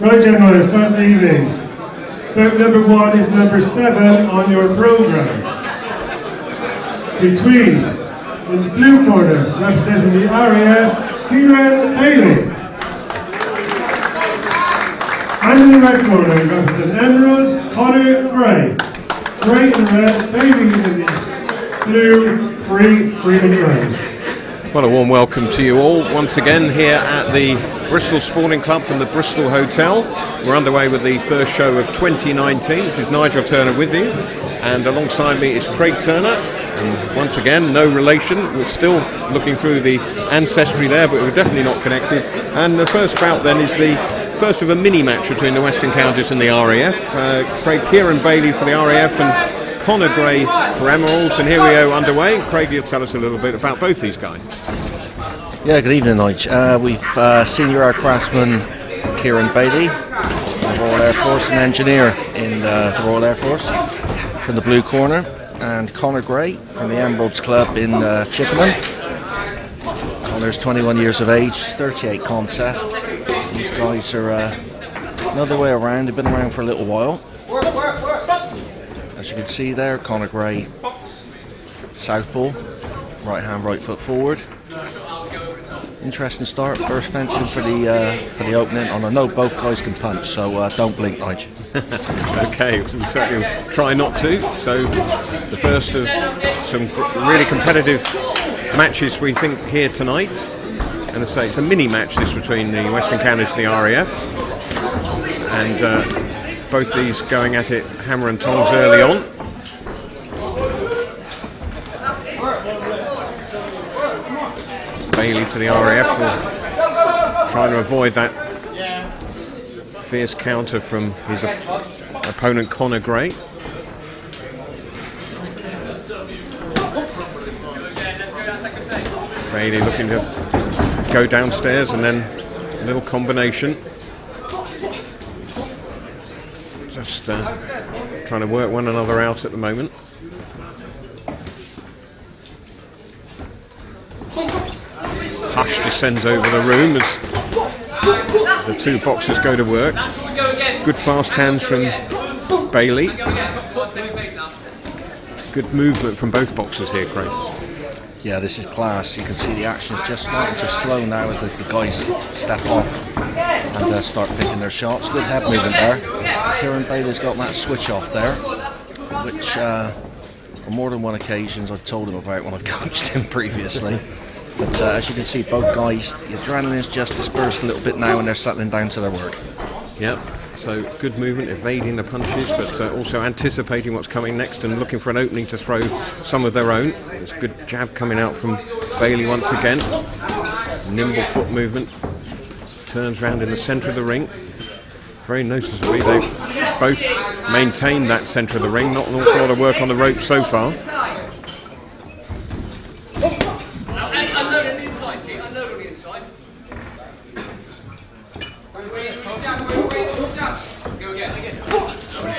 Right, gentlemen, start evening. Bout number one is number seven on your program. Between, in the blue corner, representing the RAF, Kieran Bailey. And in the red corner, representing Emeralds, Connor Gray. Gray the red, Bailey in the blue, three Freeman Grays. Well, a warm welcome to you all once again here at the Bristol Sporting Club from the Bristol Hotel. We're underway with the first show of 2019. This is Nigel Turner with you, and alongside me is Craig Turner. And once again, no relation. We're still looking through the ancestry there, but we're definitely not connected. And the first bout then is the first of a mini match between the Western Counties and the RAF. Uh, Craig Kieran Bailey for the RAF and Connor Gray for Emeralds, and here we go underway. Craig, you'll tell us a little bit about both these guys. Yeah, good evening, Nige. Uh, we've uh, senior air craftsman Kieran Bailey, the Royal Air Force, and engineer in uh, the Royal Air Force from the blue corner, and Connor Gray from the Emeralds Club in uh, Chippenham. Connor's 21 years of age, 38 contests. These guys are uh, another way around. They've been around for a little while. You can see there, Connor Gray, southpaw, right hand, right foot forward. Interesting start. First fencing for the uh, for the opening. And I know both guys can punch, so uh, don't blink, Nige. okay, we certainly try not to. So the first of some really competitive matches we think here tonight. And I say it's a mini match this between the Western Counties and the RAF, and uh, both these going at it hammer and tongs early on. Bailey for the RAF will trying to avoid that fierce counter from his op- opponent Connor Gray. Bailey looking to go downstairs and then a little combination. Just uh, trying to work one another out at the moment. Hush descends over the room as the two boxers go to work. Good fast hands from Bailey. Good movement from both boxers here, Craig. Yeah, this is class. You can see the action's just starting to slow now as the guys step off and uh, start picking their shots. Good head movement there. Kieran Bailey's got that switch off there, which uh, on more than one occasions I've told him about when I've coached him previously. But uh, as you can see, both guys, the adrenaline's just dispersed a little bit now and they're settling down to their work. Yeah, so good movement, evading the punches, but uh, also anticipating what's coming next and looking for an opening to throw some of their own. There's a good jab coming out from Bailey once again. Nimble foot movement. Turns round in the centre of the ring. Very noticeably, they both maintained that centre of the ring. Not an awful lot of work on the rope so far.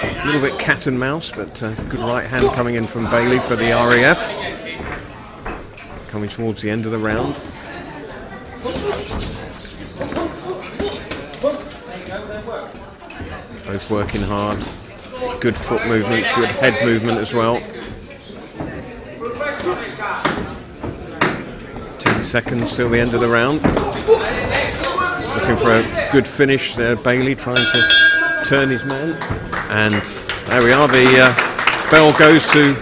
A little bit cat and mouse, but uh, good right hand coming in from Bailey for the RAF. Coming towards the end of the round. Working hard. Good foot movement, good head movement as well. 10 seconds till the end of the round. Looking for a good finish there, Bailey trying to turn his man. And there we are, the uh, bell goes to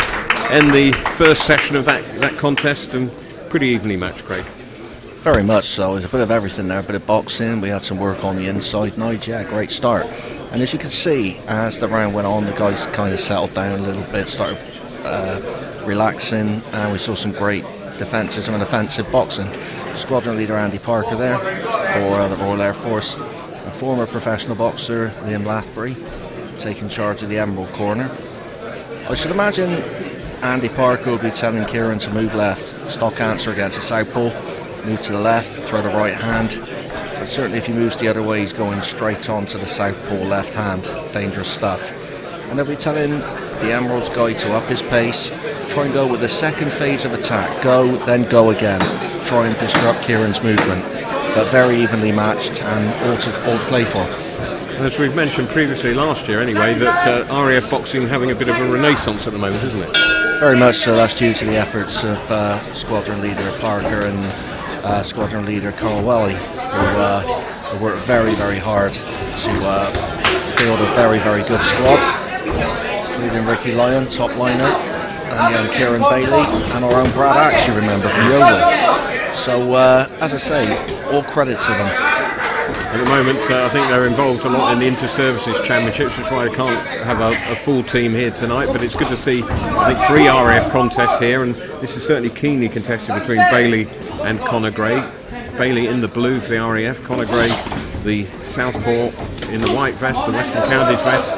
end the first session of that, that contest and pretty evenly matched, Craig. Very much so. There's a bit of everything there, a bit of boxing. We had some work on the inside. Nige, yeah, great start. And as you can see, as the round went on, the guys kind of settled down a little bit, started uh, relaxing, and we saw some great defensive and offensive boxing. Squadron leader Andy Parker there for uh, the Royal Air Force, a former professional boxer Liam Lathbury taking charge of the Emerald corner. I should imagine Andy Parker will be telling Kieran to move left, stock answer against the southpaw, move to the left, throw the right hand. But certainly if he moves the other way, he's going straight on to the southpaw left hand. Dangerous stuff. And they'll be telling the Emeralds guy to up his pace, try and go with the second phase of attack. Go, then go again. Try and disrupt Kieran's movement. But very evenly matched and all to, all to play for. As we've mentioned previously last year, anyway, that uh, RAF boxing having a bit of a renaissance at the moment, isn't it? Very much so. That's due to the efforts of uh, squadron leader Parker and uh, squadron leader Carl Welly, who, uh, worked very, very hard to uh, field a very, very good squad, including Ricky Lyon, top liner, and young Kieran Bailey, and our own Brad Axe, you remember, from Yeovil. So, uh, as I say, all credit to them. At the moment, uh, I think they're involved a lot in the inter-services championships, which is why I can't have a, a, full team here tonight. But it's good to see, I think, three RAF contests here, and this is certainly keenly contested between Bailey and Connor Gray. Bailey in the blue for the RAF, Connor Gray, the Southpaw in the white vest, the Western Counties vest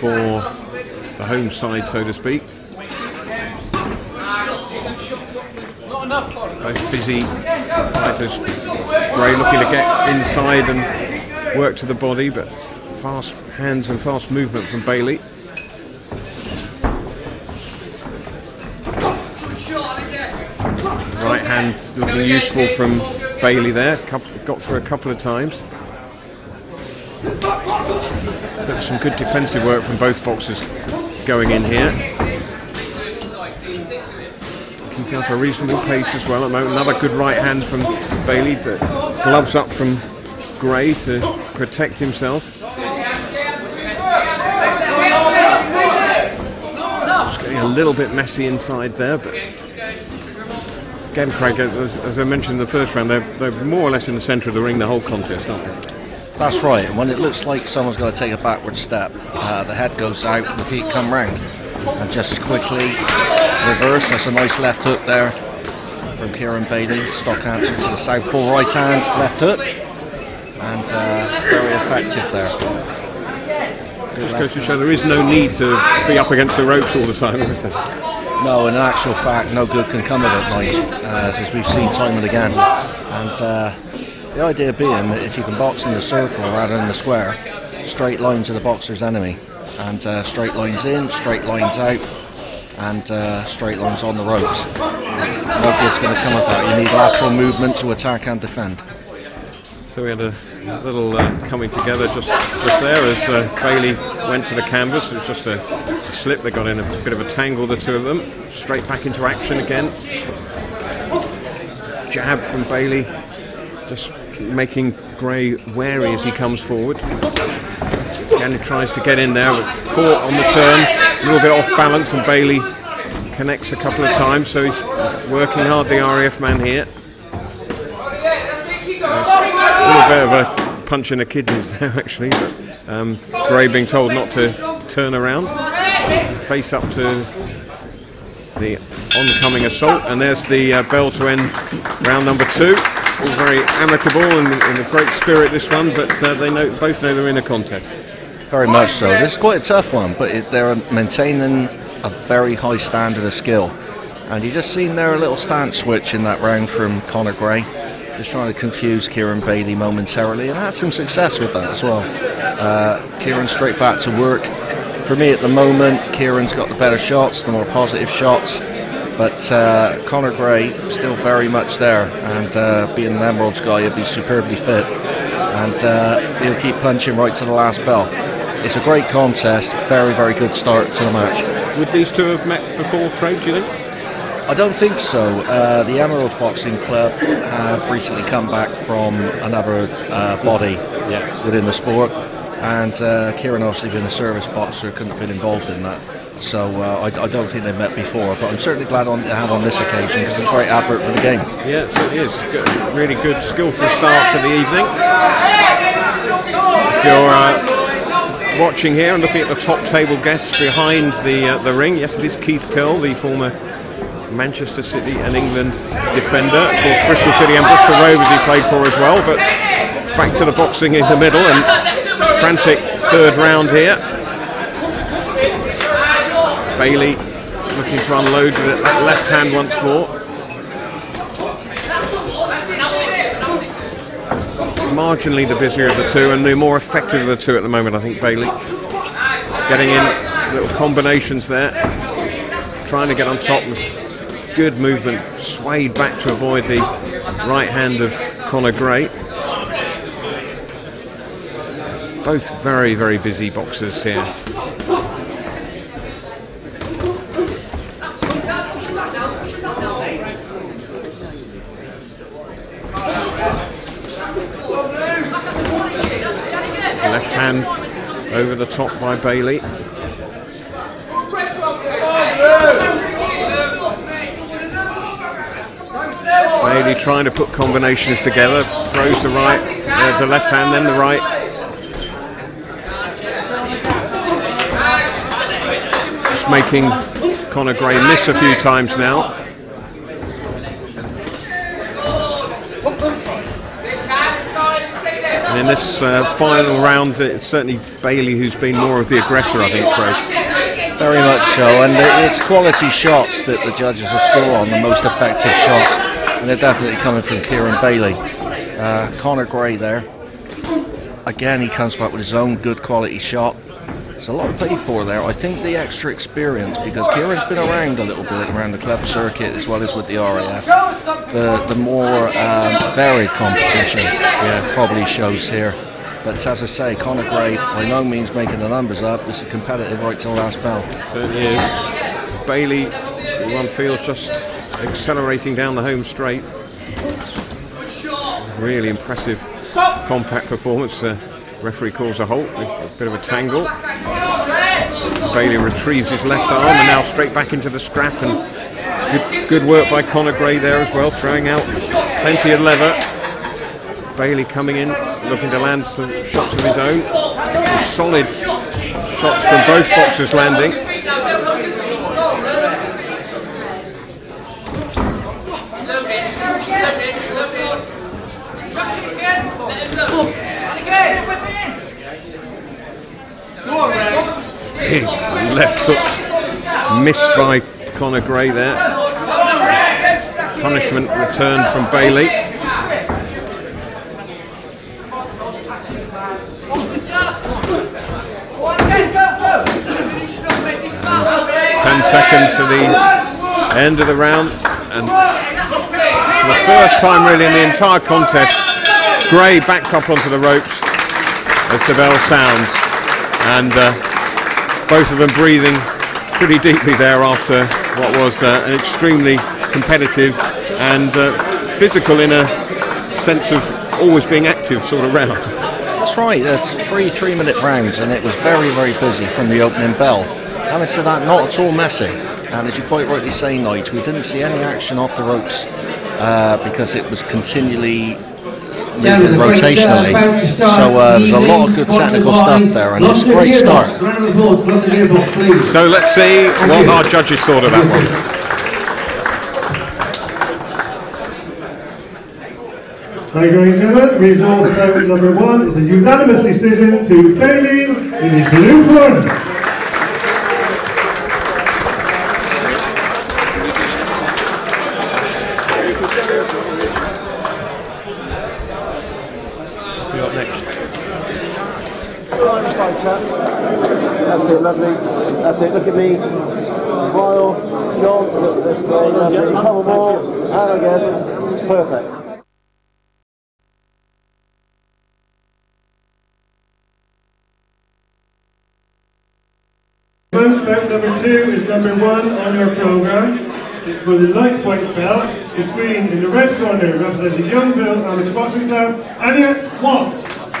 for the home side, so to speak. Both busy fighters. Gray looking to get inside and work to the body, but fast hands and fast movement from Bailey. Hand looking useful from Bailey there. Got through a couple of times. But some good defensive work from both boxers going in here keeping up a reasonable pace as well at the moment. Another good right hand from Bailey, gloves up from Gray to protect himself. Just getting a little bit messy inside there, but again, Craig, as, as I mentioned in the first round, they're, they're more or less in the centre of the ring the whole contest, aren't they? That's right. And when it looks like someone's going to take a backward step, uh, the head goes out, the feet come round and just quickly reverse. That's a nice left hook there from Kieran Bailey. Stock answer to the southpaw right hand left hook, and uh, very effective there. Just goes to show there is no need to be up against the ropes all the time, is there? No, in actual fact, no good can come of it, Nige, uh, as we've seen time and again. And uh, the idea being that if you can box in the circle rather than the square, straight lines to the boxer's enemy and uh, straight lines in, straight lines out, and uh, straight lines on the ropes. No good's going to come of that. You need lateral movement to attack and defend. So we had a little uh, coming together just just there as uh, Bailey went to the canvas. It was just a, a, slip. They got in a bit of a tangle, the two of them. Straight back into action again. Jab from Bailey, just making Gray wary as he comes forward. He tries to get in there, but caught on the turn, a little bit off balance, and Bailey connects a couple of times, so he's working hard, the RAF man here. A little bit of a punch in the kidneys there, actually, but um, Gray being told not to turn around, face up to the oncoming assault, and there's the uh, bell to end round number two. All very amicable and in a great spirit this one, but uh, they know, both know they're in a contest. Very much so. This is quite a tough one, but it, they're maintaining a very high standard of skill. And you just seen there a little stance switch in that round from Conor Gray, just trying to confuse Kieran Bailey momentarily, and I had some success with that as well. Uh, Kieran straight back to work. For me at the moment, Kieran's got the better shots, the more positive shots, but uh, Connor Gray still very much there, and uh, being an Emeralds guy, he'll be superbly fit, and uh, he'll keep punching right to the last bell. It's a great contest, very, very good start to the match. Would these two have met before, Craig, do you think? I don't think so. Uh, the Emerald Boxing Club have recently come back from another uh, body yeah. within the sport, and uh, Kieran, obviously being a service boxer, couldn't have been involved in that. So uh, I, I, don't think they've met before, but I'm certainly glad on, to have on this occasion because it's a great advert for the game. Yeah, it is. Good, really good, skillful start to the evening. If you're uh, watching here and looking at the top table guests behind the uh, the ring. Yes, it is Keith Curle, the former Manchester City and England defender. Of course, Bristol City and Bristol Rovers he played for as well. But back to the boxing in the middle and frantic third round here. Bailey looking to unload with that left hand once more. marginally the busier of the two and the more effective of the two at the moment, I think, Bailey. Getting in little combinations there, trying to get on top. Good movement, swayed back to avoid the right hand of Connor Gray. Both very, very busy boxers here. Left hand over the top by Bailey. Bailey trying to put combinations together, throws the right, uh, the left hand, then the right. Just making Conor Gray miss a few times now. And in this uh, final round, it's certainly Bailey who's been more of the aggressor, I think, Craig. Very much so, and it's quality shots that the judges will score on, the most effective shots, and they're definitely coming from Kieran Bailey. Uh, Conor Gray there. Again, he comes back with his own good quality shot. It's a lot to pay for there. I think the extra experience, because Kieran's been around a little bit around the club circuit as well as with the RAF, the, the more um, varied competition yeah, probably shows here. But as I say, Conor Gray by no means making the numbers up. This is competitive right till the last bell. Certainly is. Bailey, one feels just accelerating down the home straight. Really impressive, compact performance. Uh, referee calls a halt, a bit of a tangle. Bailey retrieves his left arm and now straight back into the scrap and good, good work by Conor Gray there as well, throwing out plenty of leather. Bailey coming in, looking to land some shots of his own. Solid shots from both boxers landing. Big left hook missed by Conor Gray there. Punishment returned from Bailey. Ten seconds to the end of the round, and for the first time really in the entire contest, Gray backed up onto the ropes as the bell sounds, and uh, both of them breathing pretty deeply there after what was uh, an extremely competitive and uh, physical in a sense of always being active sort of round. That's right, there's three three minute rounds and it was very, very busy from the opening bell. Having said that, not at all messy. And as you quite rightly say, Nige, we didn't see any action off the ropes uh, because it was continually moving rotationally. So uh, there's a lot of good technical stuff there, and it's a great start. So let's see what our judges thought of that one. Thank you, ladies and gentlemen. The result of number one is a unanimous decision to Bailey in the blue corner. Who up next? That's it, lovely. Me. Smile. John, look this way, lovely. Couple more. And again. Perfect. Bout number two is number one on your programme. It's for the lightweight belt. It's been in the red corner representing Yeovil Amateur Boxing Club, Anya Watts.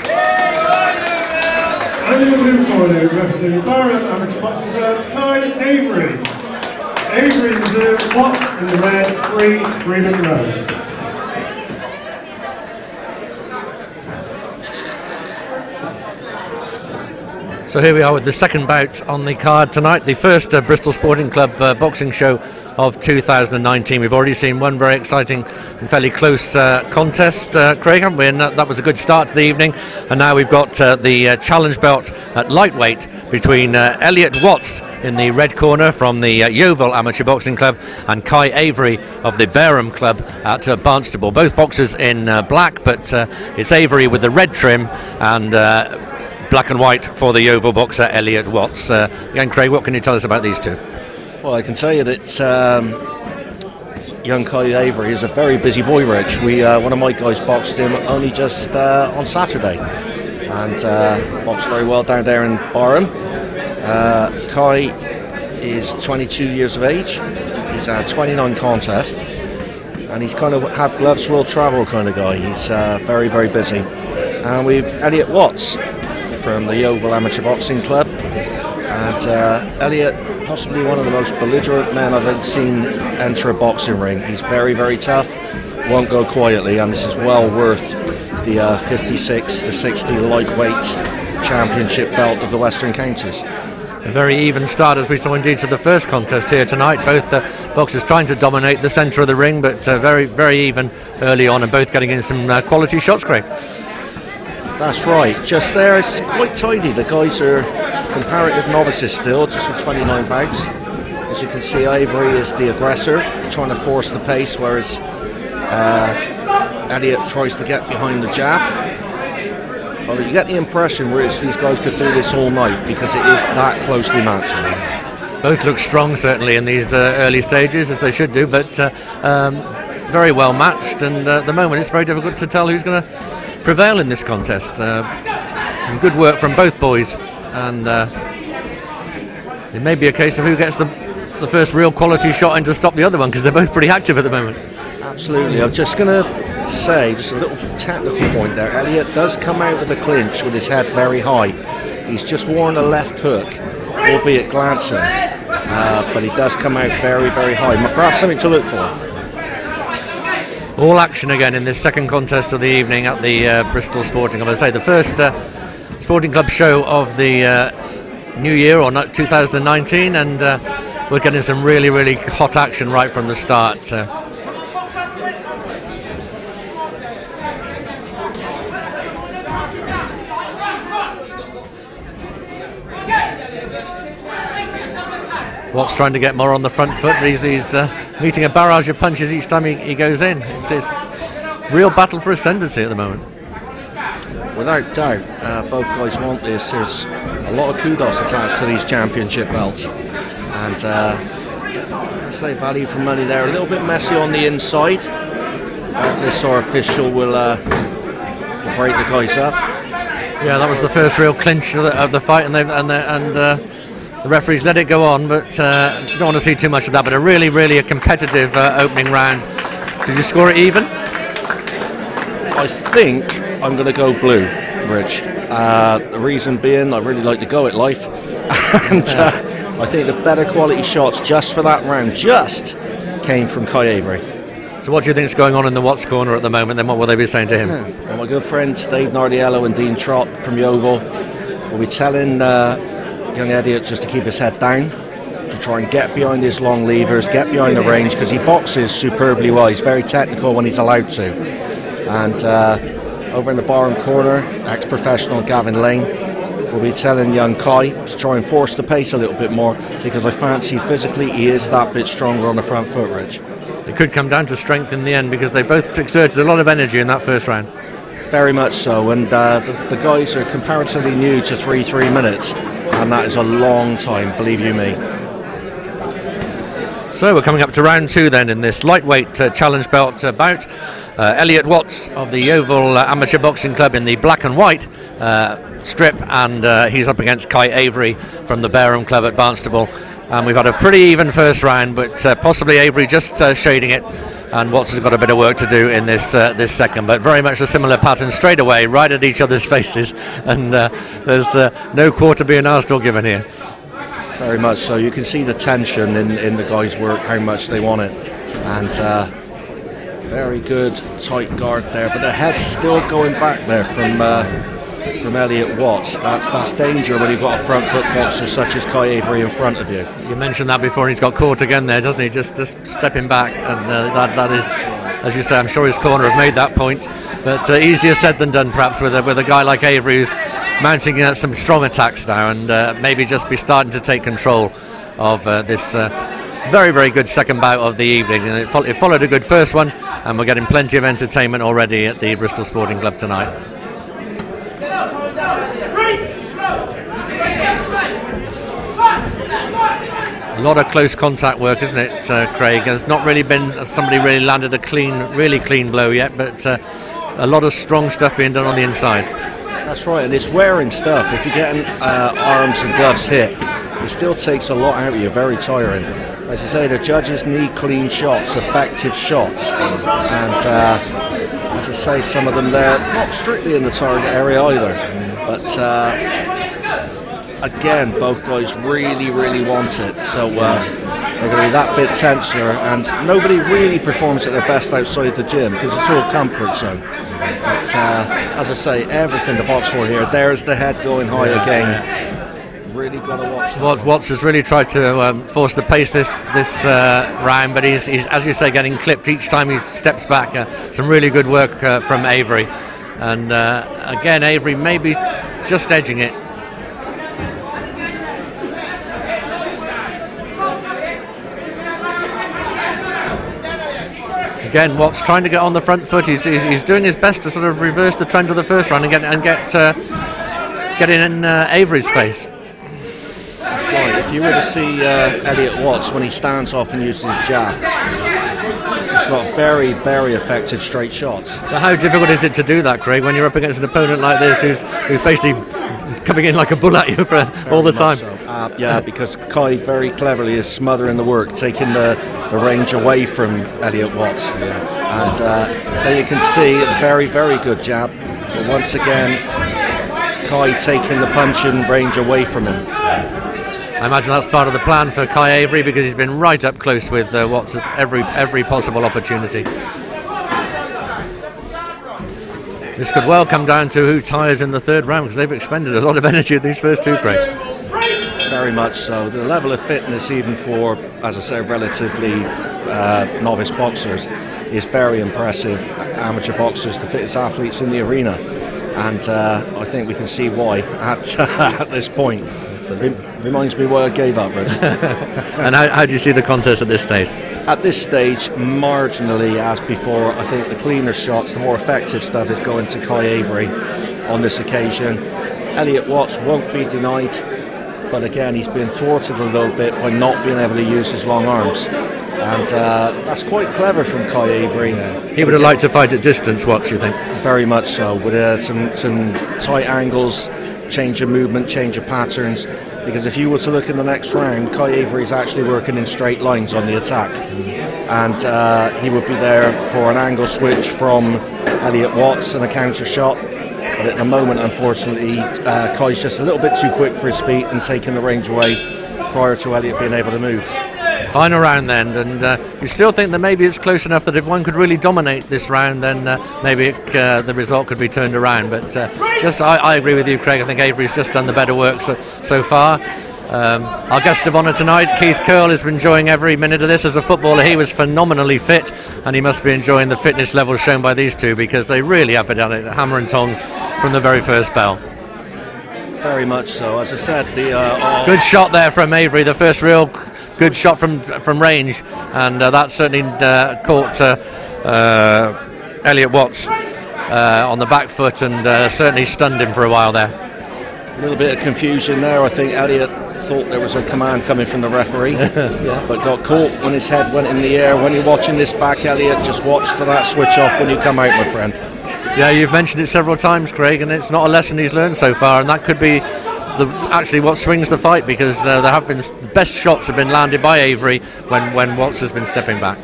Blue corner representing Barum Amateur Boxing Club, Avery. Avery blue, Watts in the red, three three-minute rounds. So here we are with the second bout on the card tonight, the first uh, Bristol Sporting Club uh, boxing show of 2019. We've already seen one very exciting and fairly close uh, contest, uh, Craig, haven't we? And that, that was a good start to the evening. And now we've got uh, the uh, challenge belt at lightweight between uh, Elliot Watts in the red corner from the uh, Yeovil Amateur Boxing Club and Kai Avery of the Barum Club at Barnstaple. Both boxers in black, but it's Avery with the red trim and black and white for the Yeovil boxer Elliot Watts. Uh, again, Craig, what can you tell us about these two? Well, I can tell you that um, young Kai Avery is a very busy boy, Rich. We, uh, one of my guys boxed him only just uh, on Saturday. and uh, boxed very well down there in Barum. Uh, Kai is 22 years of age. He's had 29 contests, and he's kind of have gloves will travel kind of guy. He's uh, very very busy. And we've Elliot Watts from the Yeovil Amateur Boxing Club, and uh, Elliot possibly one of the most belligerent men I've ever seen enter a boxing ring. He's very very tough, won't go quietly, and this is well worth the uh, 56 to 60 lightweight championship belt of the Western Counties. A very even start as we saw indeed to the first contest here tonight. Both the boxers trying to dominate the centre of the ring, but uh, very, very even early on, and both getting in some uh, quality shots, Craig. That's right. Just there, it's quite tidy. The guys are comparative novices still, just with 29 bouts. As you can see, Avery is the aggressor, trying to force the pace, whereas uh, Elliot tries to get behind the jab. Well, you get the impression, Rich, these guys could do this all night because it is that closely matched. Both look strong, certainly, in these uh, early stages, as they should do, but uh, um, very well matched. And uh, at the moment, it's very difficult to tell who's going to prevail in this contest. Uh, some good work from both boys, and uh, it may be a case of who gets the, the first real quality shot in to stop the other one, because they're both pretty active at the moment. Absolutely. I'm just going to say, just a little technical point there. Elliot does come out of the clinch with his head very high. He's just worn a left hook, albeit glancing, uh, but he does come out very, very high. Perhaps something to look for. All action again in this second contest of the evening at the uh, Bristol Sporting Club. I say the first uh, Sporting Club show of the uh, new year or 2019, and uh, we're getting some really, really hot action right from the start. Uh, Watts trying to get more on the front foot. He's, he's uh, meeting a barrage of punches each time he, he goes in. It's, it's real battle for ascendancy at the moment. Without doubt, uh, both guys want this. There's a lot of kudos attached to these championship belts. And uh, let's say value for money there. A little bit messy on the inside. Uh, this our official will, uh, will break the guys up. Yeah, that was the first real clinch of the, of the fight, and, and, and uh, the referees let it go on, but uh, don't want to see too much of that. But a really, really a competitive uh, opening round. Did you score it even? I think I'm going to go blue, Rich. Uh, the reason being, I really like to go at life, and uh, I think the better quality shots just for that round just came from Kai Avery. So, what do you think is going on in the Watts corner at the moment? Then, what will they be saying to him? Yeah. Well, my good friends Dave Nardiello and Dean Trott from Yeovil will be telling uh, young Elliot just to keep his head down, to try and get behind his long levers, get behind the range, because he boxes superbly well. He's very technical when he's allowed to. And uh, over in the Barum corner, ex-professional Gavin Lane will be telling young Kai to try and force the pace a little bit more, because I fancy physically he is that bit stronger on the front foot, Rich. It could come down to strength in the end, because they both exerted a lot of energy in that first round. Very much so, and uh, the, the guys are comparatively new to 3-3 minutes and that is a long time, believe you me. So we're coming up to round two then in this lightweight uh, challenge belt uh, bout. Uh, Elliot Watts of the Yeovil uh, Amateur Boxing Club in the black and white uh, strip, and uh, he's up against Kai Avery from the Barum Club at Barnstaple. And we've had a pretty even first round, but possibly Avery just shading it and Watts has got a bit of work to do in this uh, this second, but very much a similar pattern straight away, right at each other's faces, and uh, there's uh, no quarter being asked or given here. Very much so. You can see the tension in, in the guys' work, how much they want it, and uh, very good tight guard there, but the head's still going back there from uh, from Elliot Watts. That's that's danger when you've got a front foot boxer such as Kai Avery in front of you. You mentioned that before. and He's got caught again there, doesn't he? Just just stepping back, and uh, that that is, as you say, I'm sure his corner have made that point. But uh, easier said than done, perhaps, with a, with a guy like Avery who's mounting uh, some strong attacks now, and uh, maybe just be starting to take control of uh, this uh, very, very good second bout of the evening. It, fo- it, followed a good first one, and we're getting plenty of entertainment already at the Bristol Sporting Club tonight. A lot of close contact work, isn't it, uh, Craig? There's not really been somebody really landed a clean, really clean blow yet, but uh, a lot of strong stuff being done on the inside. That's right, and it's wearing stuff. If you're getting uh, arms and gloves hit, it still takes a lot out of you, very tiring. As I say, the judges need clean shots, effective shots, and uh, as I say, some of them there, not strictly in the target area either, but uh, again, both guys really, really want it. So uh, they're going to be that bit tenser, and nobody really performs at their best outside the gym because it's all comfort zone. But uh, as I say, everything the box for here. There's the head going high again. Really got to watch. that. Watts has really tried to um, force the pace this this uh, round, but he's, he's, as you say, getting clipped each time he steps back. Uh, some really good work uh, from Avery, and uh, again, Avery maybe just edging it. Again, Watts trying to get on the front foot. He's, he's, he's doing his best to sort of reverse the trend of the first round and get and get uh, get in uh, Avery's face. Right, if you were to see uh, Elliot Watts when he stands off and uses his jab, he's got very, very effective straight shots. But how difficult is it to do that, Craig, when you're up against an opponent like this who's, who's basically coming in like a bull at you for all the time? so. Uh, yeah, because Kai very cleverly is smothering the work, taking the, the range away from Elliot Watts. And uh, there you can see a very, very good jab. But once again, Kai taking the punching range away from him. I imagine that's part of the plan for Kai Avery because he's been right up close with uh, Watts at every every possible opportunity. This could well come down to who tires in the third round because they've expended a lot of energy in these first two, Craig. Very much so. The level of fitness, even for, as I say, relatively uh, novice boxers, is very impressive. Amateur boxers, the fittest athletes in the arena, and uh, I think we can see why at, at this point. Rem- reminds me why I gave up. And how, how do you see the contest at this stage? At this stage, marginally as before, I think the cleaner shots, the more effective stuff is going to Kai Avery on this occasion. Elliot Watts won't be denied, but again, he's been thwarted a little bit by not being able to use his long arms. And uh, that's quite clever from Kai Avery. He would have liked to fight at distance, Watts, you think? Very much so, with uh, some, some tight angles, change of movement, change of patterns. Because if you were to look in the next round, Kai Avery is actually working in straight lines on the attack. And uh, he would be there for an angle switch from Elliot Watts and a counter shot. But at the moment, unfortunately, uh, Kai's just a little bit too quick for his feet and taking the range away prior to Elliot being able to move. Final round then, and uh, you still think that maybe it's close enough that if one could really dominate this round, then uh, maybe it, uh, the result could be turned around. But uh, just, I, I agree with you, Craig. I think Avery's just done the better work so, so far. Um, our guest of honour tonight, Keith Curle, has been enjoying every minute of this as a footballer. He was phenomenally fit, and he must be enjoying the fitness levels shown by these two because they really up it it, hammer and tongs from the very first bell. Very much so. As I said, the uh, Good shot there from Avery, the first real good shot from from range, and uh, that certainly uh, caught uh, uh, Elliot Watts uh, on the back foot and uh, certainly stunned him for a while there. A little bit of confusion there. I think Elliot thought there was a command coming from the referee, but got caught when his head went in the air. When you're watching this back, Elliot, just watch for that switch off when you come out, my friend. Yeah, you've mentioned it several times, Craig, and it's not a lesson he's learned so far, and that could be the, actually what swings the fight because uh, there have been the best shots have been landed by Avery when when Watts has been stepping back.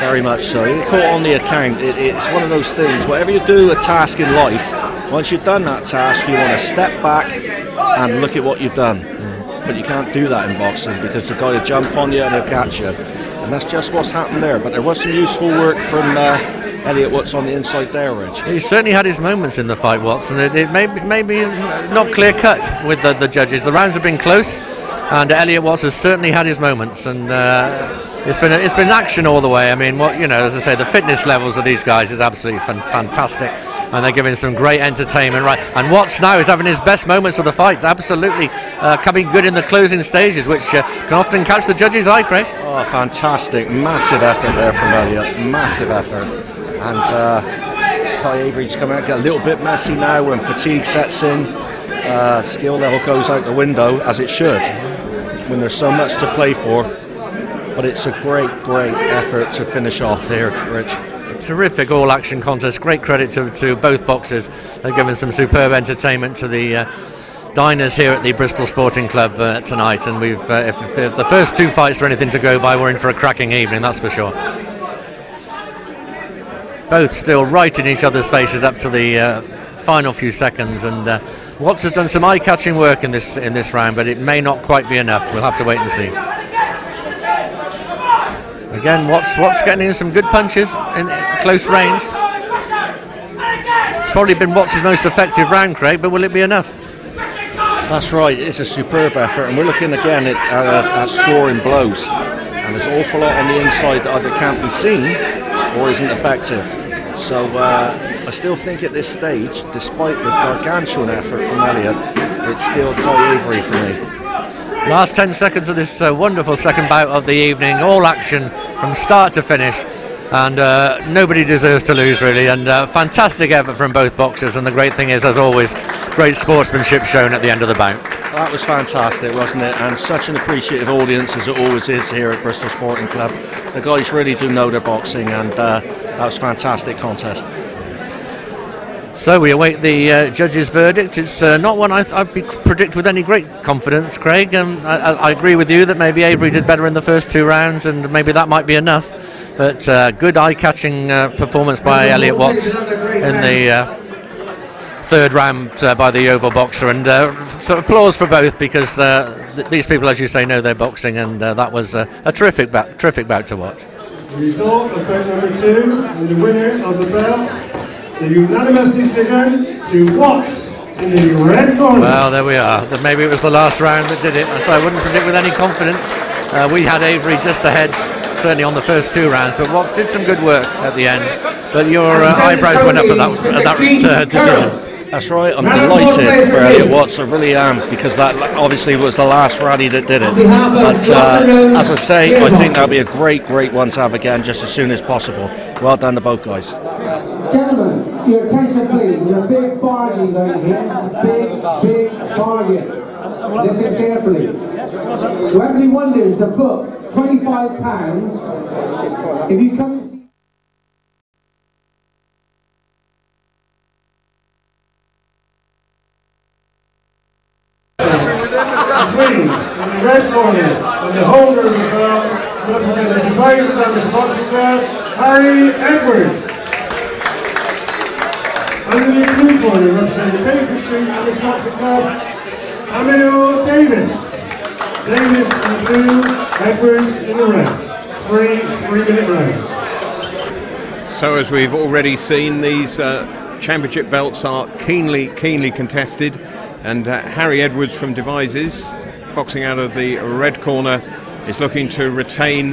Very much so. You're caught on the account. It, it's one of those things. Whatever you do a task in life, once you've done that task, you want to step back and look at what you've done. But you can't do that in boxing because the guy will jump on you and he'll catch you. And that's just what's happened there. But there was some useful work from uh, Elliot Watts on the inside there, Rich. He certainly had his moments in the fight, Watson. It, it may, be- may be not clear cut with the, the judges. The rounds have been close, and Elliot Watts has certainly had his moments, and uh, it's been it's been action all the way. I mean, what you know, as I say, the fitness levels of these guys is absolutely fan- fantastic, and they're giving some great entertainment. Right, and Watts now is having his best moments of the fight. Absolutely uh, coming good in the closing stages, which uh, can often catch the judge's eye, Craig. Oh, fantastic. Massive effort there from Elliot. Massive effort. And uh, Kai Avery's coming out, get a little bit messy now when fatigue sets in. Uh, skill level goes out the window, as it should, when there's so much to play for. But it's a great, great effort to finish off here, Rich. terrific all action contest. Great credit to, to both boxers. They've given some superb entertainment to the uh, diners here at the Bristol Sporting Club uh, tonight. And we've, uh, if, if the first two fights are anything to go by, we're in for a cracking evening, that's for sure. Both still right in each other's faces up to the uh, final few seconds. And uh, Watts has done some eye-catching work in this in this round, but it may not quite be enough. We'll have to wait and see. Again, Watts, Watts getting in some good punches in close range. It's probably been Watts' most effective round, Craig, but will it be enough? That's right, it's a superb effort, and we're looking again at, uh, at scoring blows. And there's an awful lot on the inside that either can't be seen or isn't effective. So uh, I still think at this stage, despite the gargantuan effort from Elliot, it's still Kai Avery for me. Last 10 seconds of this uh, wonderful second bout of the evening, all action from start to finish. And uh, nobody deserves to lose, really. And uh, fantastic effort from both boxers. And the great thing is, as always, great sportsmanship shown at the end of the bout. That was fantastic, wasn't it? And such an appreciative audience as it always is here at Bristol Sporting Club. The guys really do know their boxing, and uh, that was a fantastic contest. So we await the uh, judge's verdict. It's uh, not one I, be predict with any great confidence, Craig. Um, I, I, agree with you that maybe Avery did better in the first two rounds, and maybe that might be enough. But uh, good eye-catching uh, performance by Elliot Watts in the uh, third round uh, by the Yeovil Boxer, and so applause for both because th- these people, as you say, know their boxing, and that was a terrific, ba- terrific bout to watch. Result of bout number two, and the winner of the bout, the unanimous decision to Watts in the red corner. Well, there we are. Maybe it was the last round that did it, so I wouldn't predict with any confidence. Uh, we had Avery just ahead, certainly on the first two rounds, but Watts did some good work at the end. But your uh, eyebrows went up at that, at that uh, decision. That's right. I'm delighted for Elliot Watts. I really am because that obviously was the last rally that did it. But uh, as I say, I think that'll be a great, great one to have again just as soon as possible. Well done to both guys. Gentlemen, your attention please. There's a big bargain going here. A big, big bargain. Listen carefully. So everybody wonders, the book, £25. If you come Between the red corner and the holder of the belt, representing the Divided Service Boxing Club, Harry Edwards. Under the blue corner, representing Baker Street English Boxing Club, Emil Davis. Davis in blue, Edwards in the red. Three three-minute rounds. So as we've already seen, these uh, championship belts are keenly, keenly contested. And uh, Harry Edwards from Devizes, boxing out of the red corner, is looking to retain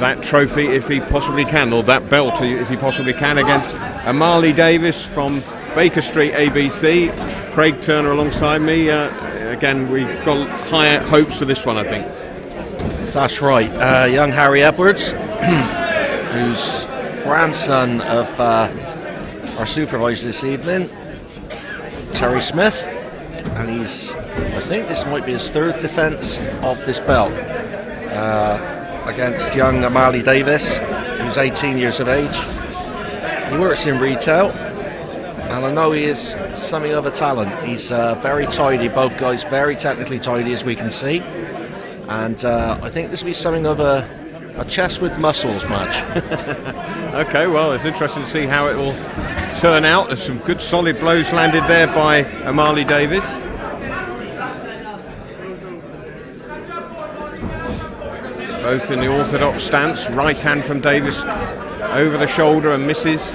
that trophy if he possibly can, or that belt if he possibly can, against Amali Davis from Baker Street ABC. Craig Turner alongside me. Uh, again, we've got higher hopes for this one, I think. That's right. Uh, young Harry Edwards, who's grandson of uh, our supervisor this evening, Terry Smith, and he's, I think this might be his third defence of this belt. Uh, against young Amali Davis, who's 18 years of age. He works in retail, and I know he is something of a talent. He's uh, very tidy, both guys very technically tidy, as we can see. And uh, I think this will be something of a, a chest with muscles match. okay, well, it's interesting to see how it will turn out. There's some good solid blows landed there by Amali Davis. both in the orthodox stance. Right hand from Davis over the shoulder and misses.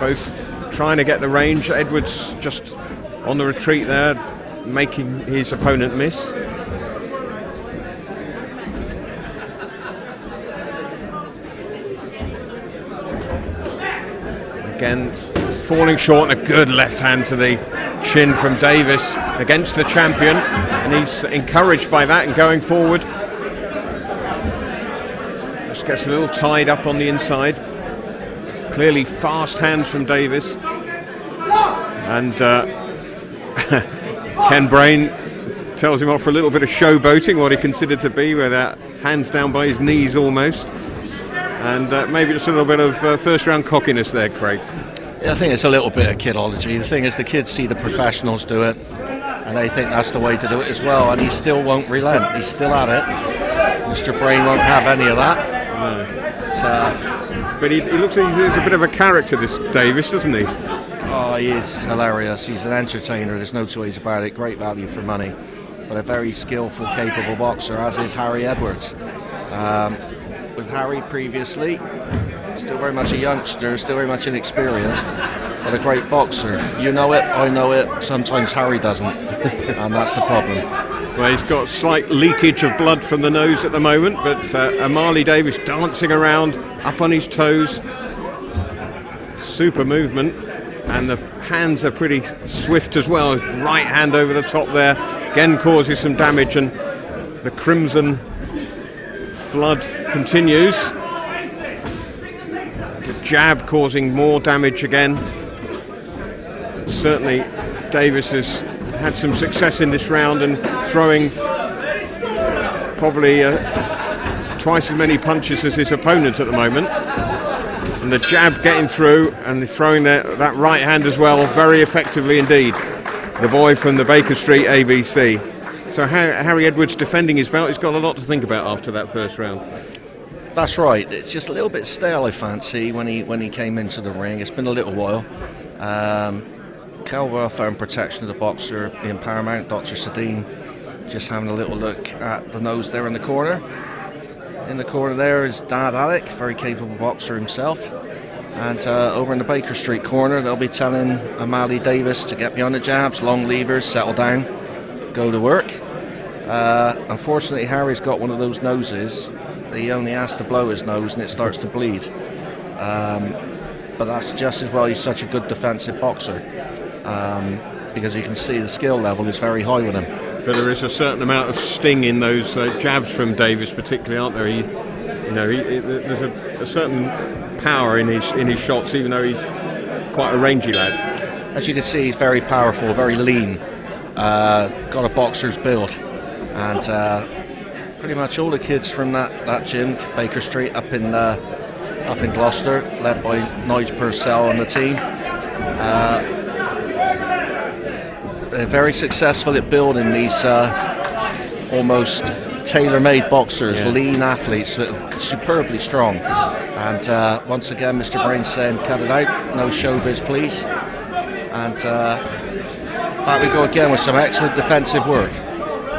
Both trying to get the range. Edwards just on the retreat there, making his opponent miss. Falling short and a good left hand to the chin from Davis against the champion, and he's encouraged by that and going forward. Just gets a little tied up on the inside. Clearly fast hands from Davis. And uh, Ken Brain tells him off for a little bit of showboating, what he considered to be, with that hands down by his knees almost. And uh, maybe just a little bit of uh, first round cockiness there, Craig. Yeah, I think it's a little bit of kidology. The thing is, the kids see the professionals do it, and they think that's the way to do it as well. And he still won't relent. He's still at it. Mr. Brain won't have any of that. But, uh, But he, he looks like he's a bit of a character, this Davis, doesn't he? oh, he is hilarious. He's an entertainer. There's no two ways about it. Great value for money, but a very skillful, capable boxer, as is Harry Edwards. Um, with Harry previously, still very much a youngster, still very much inexperienced, but a great boxer. You know it, I know it. Sometimes Harry doesn't, and that's the problem. Well, he's got slight leakage of blood from the nose at the moment, but uh, Amali Davis dancing around, up on his toes. Super movement, and the hands are pretty swift as well. Right hand over the top there, again causes some damage, and the crimson flood continues. The jab causing more damage again. Certainly, Davis has had some success in this round and throwing probably uh, twice as many punches as his opponent at the moment. And the jab getting through and throwing that right hand as well very effectively indeed. The boy from the Baker Street ABC. So Harry Edwards defending his belt, he's got a lot to think about after that first round. That's right. It's just a little bit stale, I fancy, when he when he came into the ring. It's been a little while. Um, Cal welfare and protection of the boxer being paramount. Dr. Sadine just having a little look at the nose there in the corner. In the corner there is Dad Alec, very capable boxer himself. And uh, over in the Baker Street corner, they'll be telling Amali Davis to get beyond the jabs, long levers, settle down, go to work. Uh, unfortunately, Harry's got one of those noses. He only has to blow his nose and it starts to bleed. Um, but that's just as well. He's such a good defensive boxer um, because you can see the skill level is very high with him. But there is a certain amount of sting in those uh, jabs from Davis, particularly, aren't there? He, you know, he, he- there's a, a certain power in his in his shots, even though he's quite a rangy lad. As you can see, he's very powerful, very lean, uh, got a boxer's build, and uh, pretty much all the kids from that, that gym, Baker Street, up in uh, up in Gloucester, led by Nigel Purcell on the team. Uh, they're very successful at building these uh, almost tailor-made boxers, Yeah. lean athletes, superbly strong. And uh, once again, Mr. Brain saying, "Cut it out, no showbiz, please." And uh, back we go again with some excellent defensive work.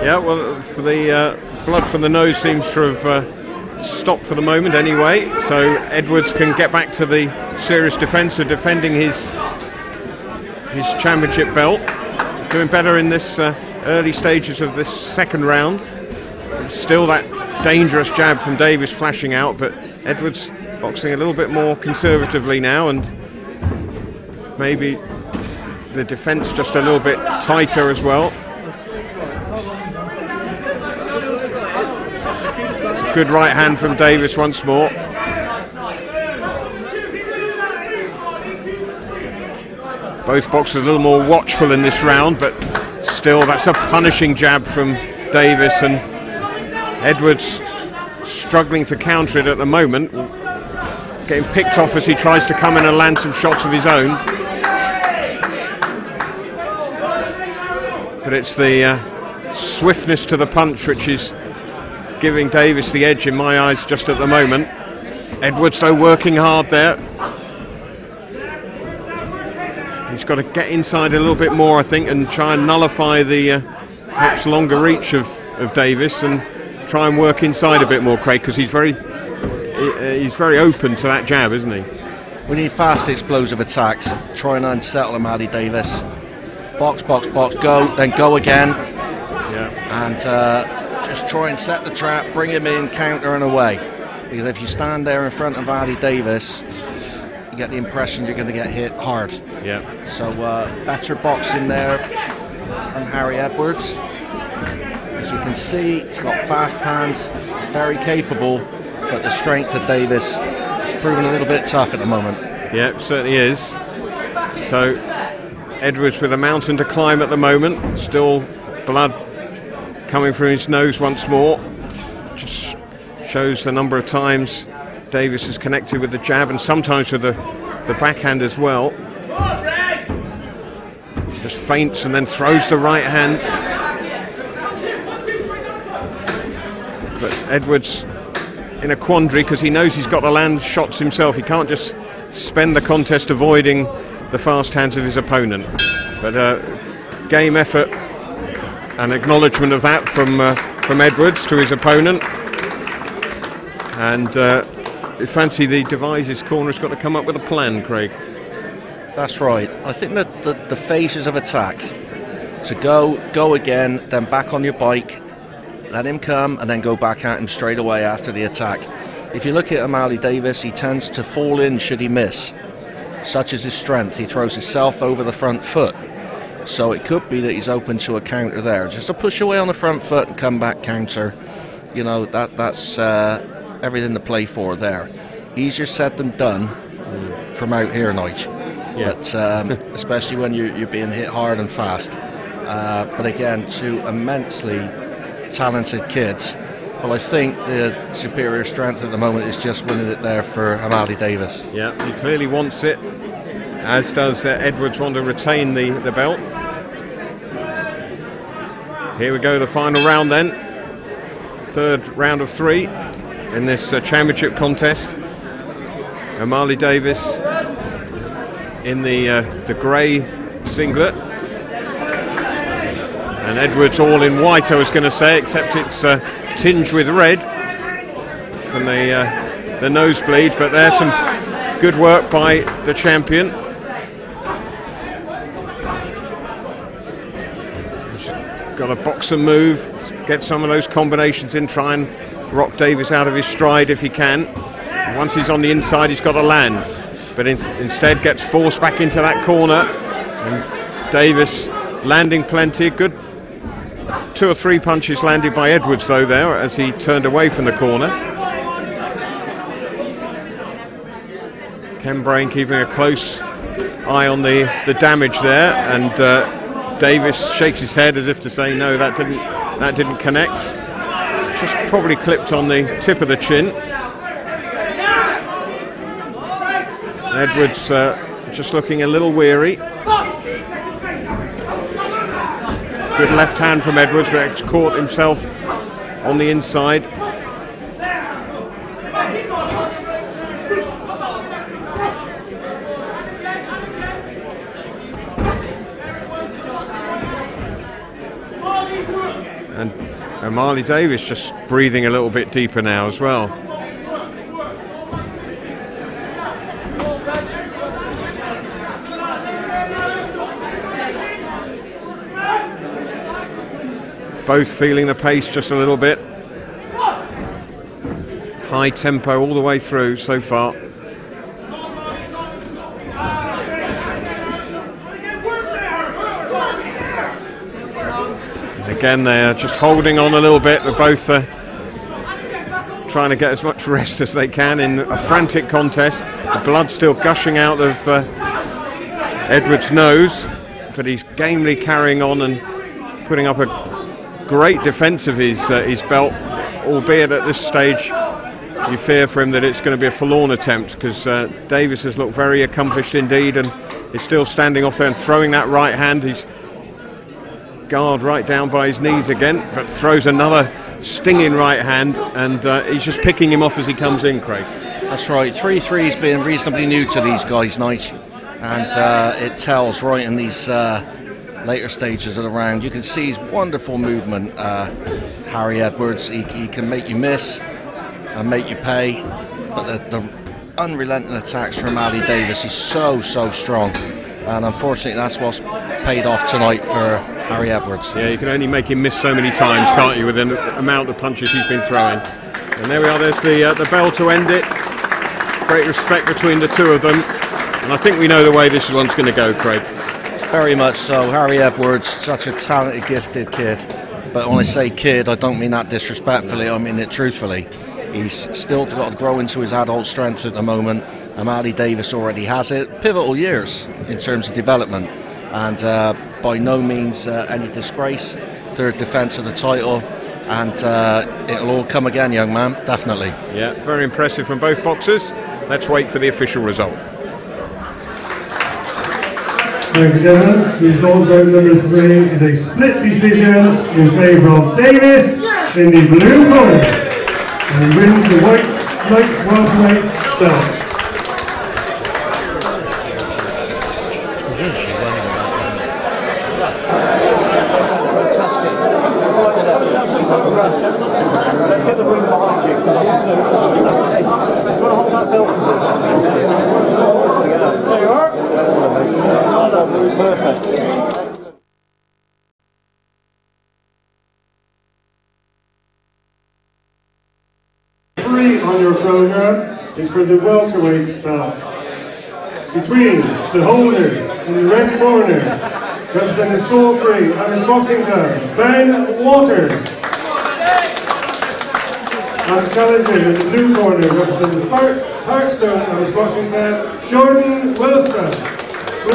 Yeah, well, the uh, blood from the nose seems to have uh, stopped for the moment anyway. So Edwards can get back to the serious defence of defending his his championship belt. Doing better in this uh, early stages of this second round. Still that dangerous jab from Davis flashing out, but Edwards boxing a little bit more conservatively now, and maybe the defence just a little bit tighter as well. Good right hand from Davis once more. Both boxers a little more watchful in this round, but still that's a punishing jab from Davis and Edwards struggling to counter it at the moment. Getting picked off as he tries to come in and land some shots of his own. But it's the uh, swiftness to the punch which is giving Davis the edge in my eyes just at the moment. Edwards though working hard there. He's got to get inside a little bit more I think and try and nullify the uh, perhaps longer reach of, of Davis and try and work inside a bit more Craig because he's very he- uh, he's very open to that jab isn't he? We need fast, explosive attacks. Try and unsettle him, Addy Davis. Box, box, box, go, then go again, Yeah. and uh, just try and set the trap, bring him in, counter and away. Because if you stand there in front of Addy Davis, you get the impression you're going to get hit hard. Yeah. So uh, better boxing there from Harry Edwards. As you can see, he's got fast hands, he's very capable, but the strength of Davis is proving a little bit tough at the moment. Yeah, certainly is. So Edwards with a mountain to climb at the moment. Still blood coming from his nose once more. Just shows the number of times Davis has connected with the jab and sometimes with the, the backhand as well. Just feints and then throws the right hand. But Edwards in a quandary because he knows he's got to land shots himself. He can't just spend the contest avoiding the fast hands of his opponent. But uh, game effort and acknowledgement of that from uh, from Edwards to his opponent. And uh, fancy the Davis's corner has got to come up with a plan, Craig. That's right. I think that the, the phases of attack to go, go again, then back on your bike, let him come, and then go back at him straight away after the attack. If you look at O'Malley Davis, he tends to fall in should he miss. Such is his strength. He throws himself over the front foot. So it could be that he's open to a counter there. Just a push away on the front foot and come back counter. You know, that that's uh, everything to play for there. Easier said than done from out here, Nige. Yeah. But um, especially when you, you're being hit hard and fast. Uh, but again, two immensely talented kids. Well, I think the superior strength at the moment is just winning it there for O'Malley Davis. Yeah, he clearly wants it, as does uh, Edwards want to retain the, the belt. Here we go, the final round then. Third round of three in this uh, championship contest. O'Malley Davis in the uh, the grey singlet. And Edwards all in white, I was going to say, except it's uh, tinged with red from the, uh, the nosebleed. But there's some good work by the champion. Got a boxer move, get some of those combinations in, try and rock Davis out of his stride if he can. Once he's on the inside, he's got to land, but in, instead gets forced back into that corner. And Davis landing plenty, good two or three punches landed by Edwards though there as he turned away from the corner. Ken Brain keeping a close eye on the, the damage there, and uh, Davis shakes his head as if to say, no, that didn't that didn't connect. Just probably clipped on the tip of the chin. Edwards uh, just looking a little weary. Good left hand from Edwards, but caught himself on the inside. And O'Malley Davis just breathing a little bit deeper now as well. Both feeling the pace just a little bit. High tempo all the way through so far. Again, they're just holding on a little bit. They're both uh, trying to get as much rest as they can in a frantic contest. The blood still gushing out of uh, Edward's nose, but he's gamely carrying on and putting up a great defence of his uh, his belt. Albeit at this stage, you fear for him that it's going to be a forlorn attempt because uh, Davis has looked very accomplished indeed and is still standing off there and throwing that right hand. He's guard right down by his knees again, but throws another stinging right hand, and uh, he's just picking him off as he comes in, Craig. That's right. 3 3's been reasonably new to these guys, Knight, and uh, it tells right in these uh, later stages of the round. You can see his wonderful movement, uh, Harry Edwards. He, he, can make you miss and make you pay, but the, the unrelenting attacks from Ali Davis is so, so strong. And unfortunately, that's what's paid off tonight for Harry Edwards. Yeah, you can only make him miss so many times, can't you, with the amount of punches he's been throwing. And there we are, there's the, uh, the bell to end it. Great respect between the two of them. And I think we know the way this one's going to go, Craig. Very much so. Harry Edwards, such a talented, gifted kid. But when I say kid, I don't mean that disrespectfully, I mean it truthfully. He's still got to grow into his adult strength at the moment. Amali Davis already has it. Pivotal years in terms of development. And uh, by no means uh, any disgrace. Third defence of the title. and uh, it'll all come again, young man. Definitely. Yeah, very impressive from both boxers. Let's wait for the official result. Ladies and gentlemen, the results bout number three is a split decision in favour of Davis in the blue corner. And he wins the white light welterweight belt. Let's get the ring behind you. Do you want to hold that belt? There you are. Perfect. Three on your program is for the welterweight belt. Between the holder in the red corner, representing Salisbury Irish Boxing Club, Ben Waters. And challenger in the blue corner, representing Park, Parkstone Irish Boxing Club, Jordan Wilson. In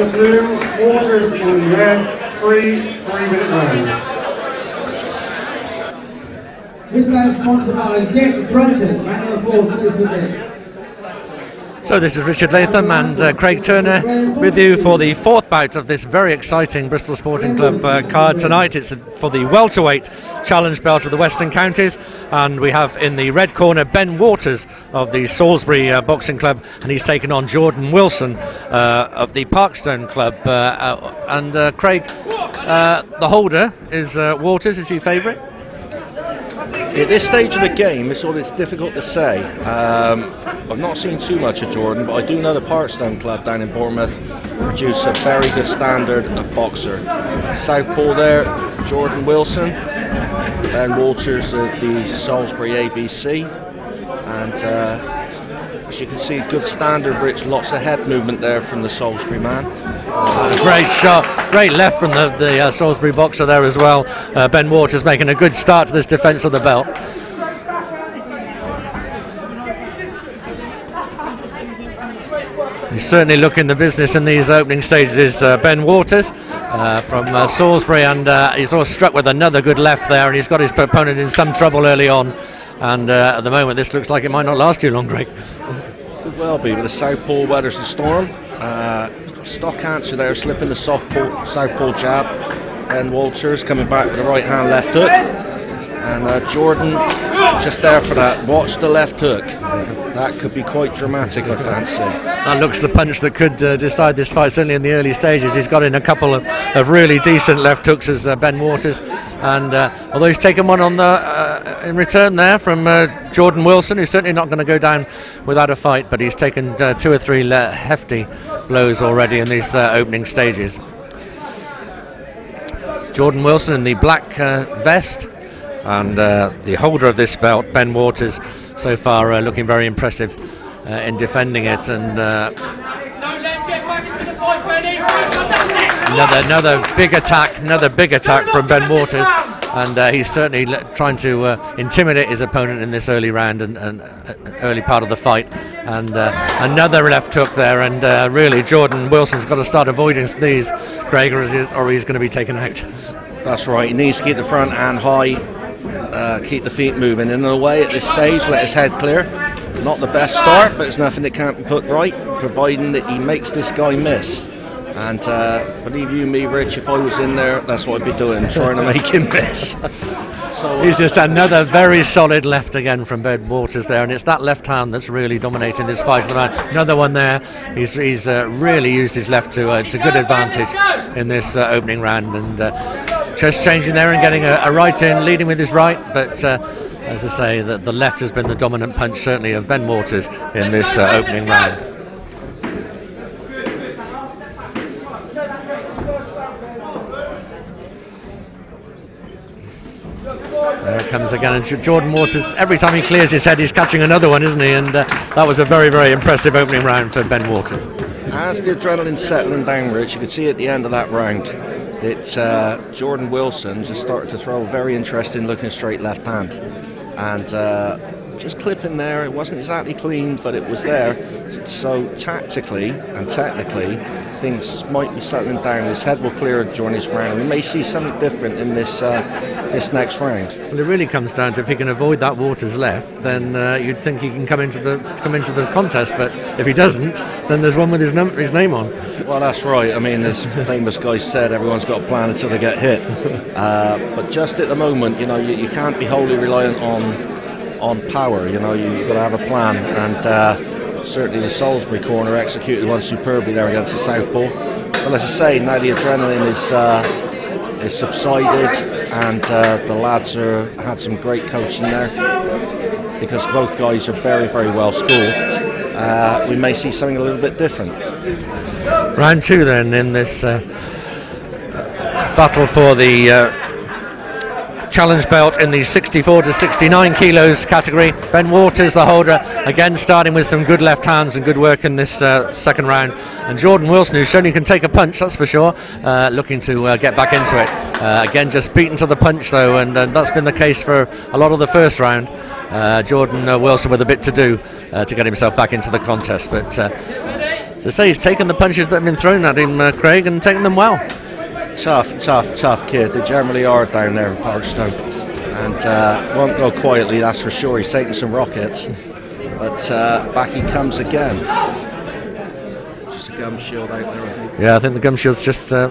the blue, Waters in the red, three three-minute rounds. This man is sponsored by Dick Brunton. Round of applause, please, for Dick. So this is Richard Latham and uh, Craig Turner with you for the fourth bout of this very exciting Bristol Sporting Club uh, card tonight. It's for the welterweight challenge belt of the Western Counties, and we have in the red corner Ben Waters of the Salisbury uh, Boxing Club, and he's taken on Jordan Wilson uh, of the Parkstone Club. Uh, uh, and Craig, the holder is Waters. Is he favourite? At this stage of the game, it's always difficult to say. Um, I've not seen too much of Jordan, but I do know the Parkstone Club down in Bournemouth produce a very good standard of boxer. Southpaw there, Jordan Wilson, Ben Walters at the Salisbury ABC, and uh, as you can see, good standard, Rich. Lots of head movement there from the Salisbury man. Great shot, great left from the, the uh, Salisbury boxer there as well. Uh, ben Waters making a good start to this defence of the belt. He's certainly looking the business in these opening stages. Is uh, Ben Waters uh, from uh, Salisbury, and uh, he's all struck with another good left there, and he's got his opponent in some trouble early on. And uh, at the moment, this looks like it might not last too long, Craig. Could well be, but the Southpaw weathers the storm. Uh, stock answer there, slipping the Southpaw jab. and Walters coming back with a right hand left hook. And uh, Jordan just there for that. Watch the left hook. That could be quite dramatic, I fancy. That looks the punch that could uh, decide this fight, certainly in the early stages. He's got in a couple of, of really decent left hooks as uh, Ben Waters. And uh, although he's taken one on the uh, in return there from uh, Jordan Wilson, who's certainly not going to go down without a fight, but he's taken uh, two or three hefty blows already in these opening stages. Jordan Wilson in the black vest, and uh, the holder of this belt, Ben Waters, so far uh, looking very impressive uh, in defending it. And uh, another another big attack, another big attack from Ben Waters, and uh, he's certainly trying to uh, intimidate his opponent in this early round and, and early part of the fight. And another left hook there, and really Jordan Wilson's got to start avoiding these, Craig, or he's, or he's going to be taken out. That's right. He needs to keep the front and high, uh, keep the feet moving. In a way, at this stage, let his head clear. Not the best start, but it's nothing that can't be put right, providing that he makes this guy miss. And uh, believe you me, Rich, if I was in there, that's what I'd be doing, trying to make him miss. So uh, He's just another very solid left again from Ben Waters there, and it's that left hand that's really dominating this fight the. Another one there. He's, he's uh, really used his left to uh, to good advantage in this uh, opening round, and just changing there and getting a, a right in, leading with his right. But uh, as I say, the, the left has been the dominant punch certainly of Ben Waters in this uh, opening round. There it comes again, and Jordan Waters. Every time he clears his head, he's catching another one, isn't he? And uh, that was a very, very impressive opening round for Ben Waters. as the adrenaline settling down, Rich, you could see at the end of that round that uh, Jordan Wilson just started to throw a very interesting looking straight left hand. And uh, just clipping there, it wasn't exactly clean, but it was there. So tactically and technically, things might be settling down. His head will clear during this round. We may see something different in this uh, this next round. Well, it really comes down to if he can avoid that Waters left, then uh, you'd think he can come into the come into the contest. But if he doesn't, then there's one with his num- his name on. Well, that's right. I mean, as famous guy said, everyone's got a plan until they get hit. Uh, but just at the moment, you know, you, you can't be wholly reliant on on power. You know, you, you've got to have a plan. And uh, certainly the Salisbury corner executed one superbly there against the Southpaw. But as I say, now the adrenaline is uh, is subsided, and uh, the lads are had some great coaching there because both guys are very, very well schooled. Uh, we may see something a little bit different. Round two, then, in this uh, battle for the uh, challenge belt in the 64 to 69 kilos category. Ben Waters, the holder, again starting with some good left hands and good work in this uh, second round. And Jordan Wilson, who's shown he can take a punch, that's for sure, uh, looking to uh, get back into it. Uh, again, just beaten to the punch though, and, and that's been the case for a lot of the first round. Uh, Jordan uh, Wilson with a bit to do to get himself back into the contest, but. to say he's taken the punches that have been thrown at him, Craig, and taken them well tough, tough, tough kid. They generally are down there in Parkstone. And uh, won't go quietly, that's for sure. He's taking some rockets. But uh, back he comes again. Just a gum shield out there, I think. Yeah, I think the gum shield's just. Uh,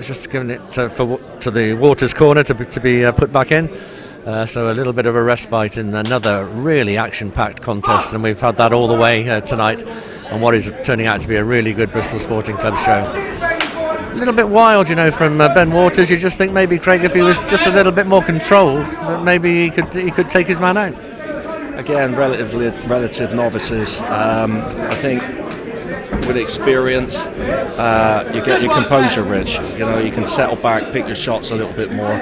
just giving it uh, for to the Waters corner to be, to be uh, put back in. Uh, so a little bit of a respite in another really action-packed contest, and we've had that all the way uh, tonight on what is turning out to be a really good Bristol Sporting Club show little bit wild, you know, from uh, Ben Waters. You just think maybe Craig, if he was just a little bit more controlled, maybe he could he could take his man out. Again, relatively relative novices. Um, I think with experience, uh, you get your composure, Rich. You know, you can settle back, pick your shots a little bit more.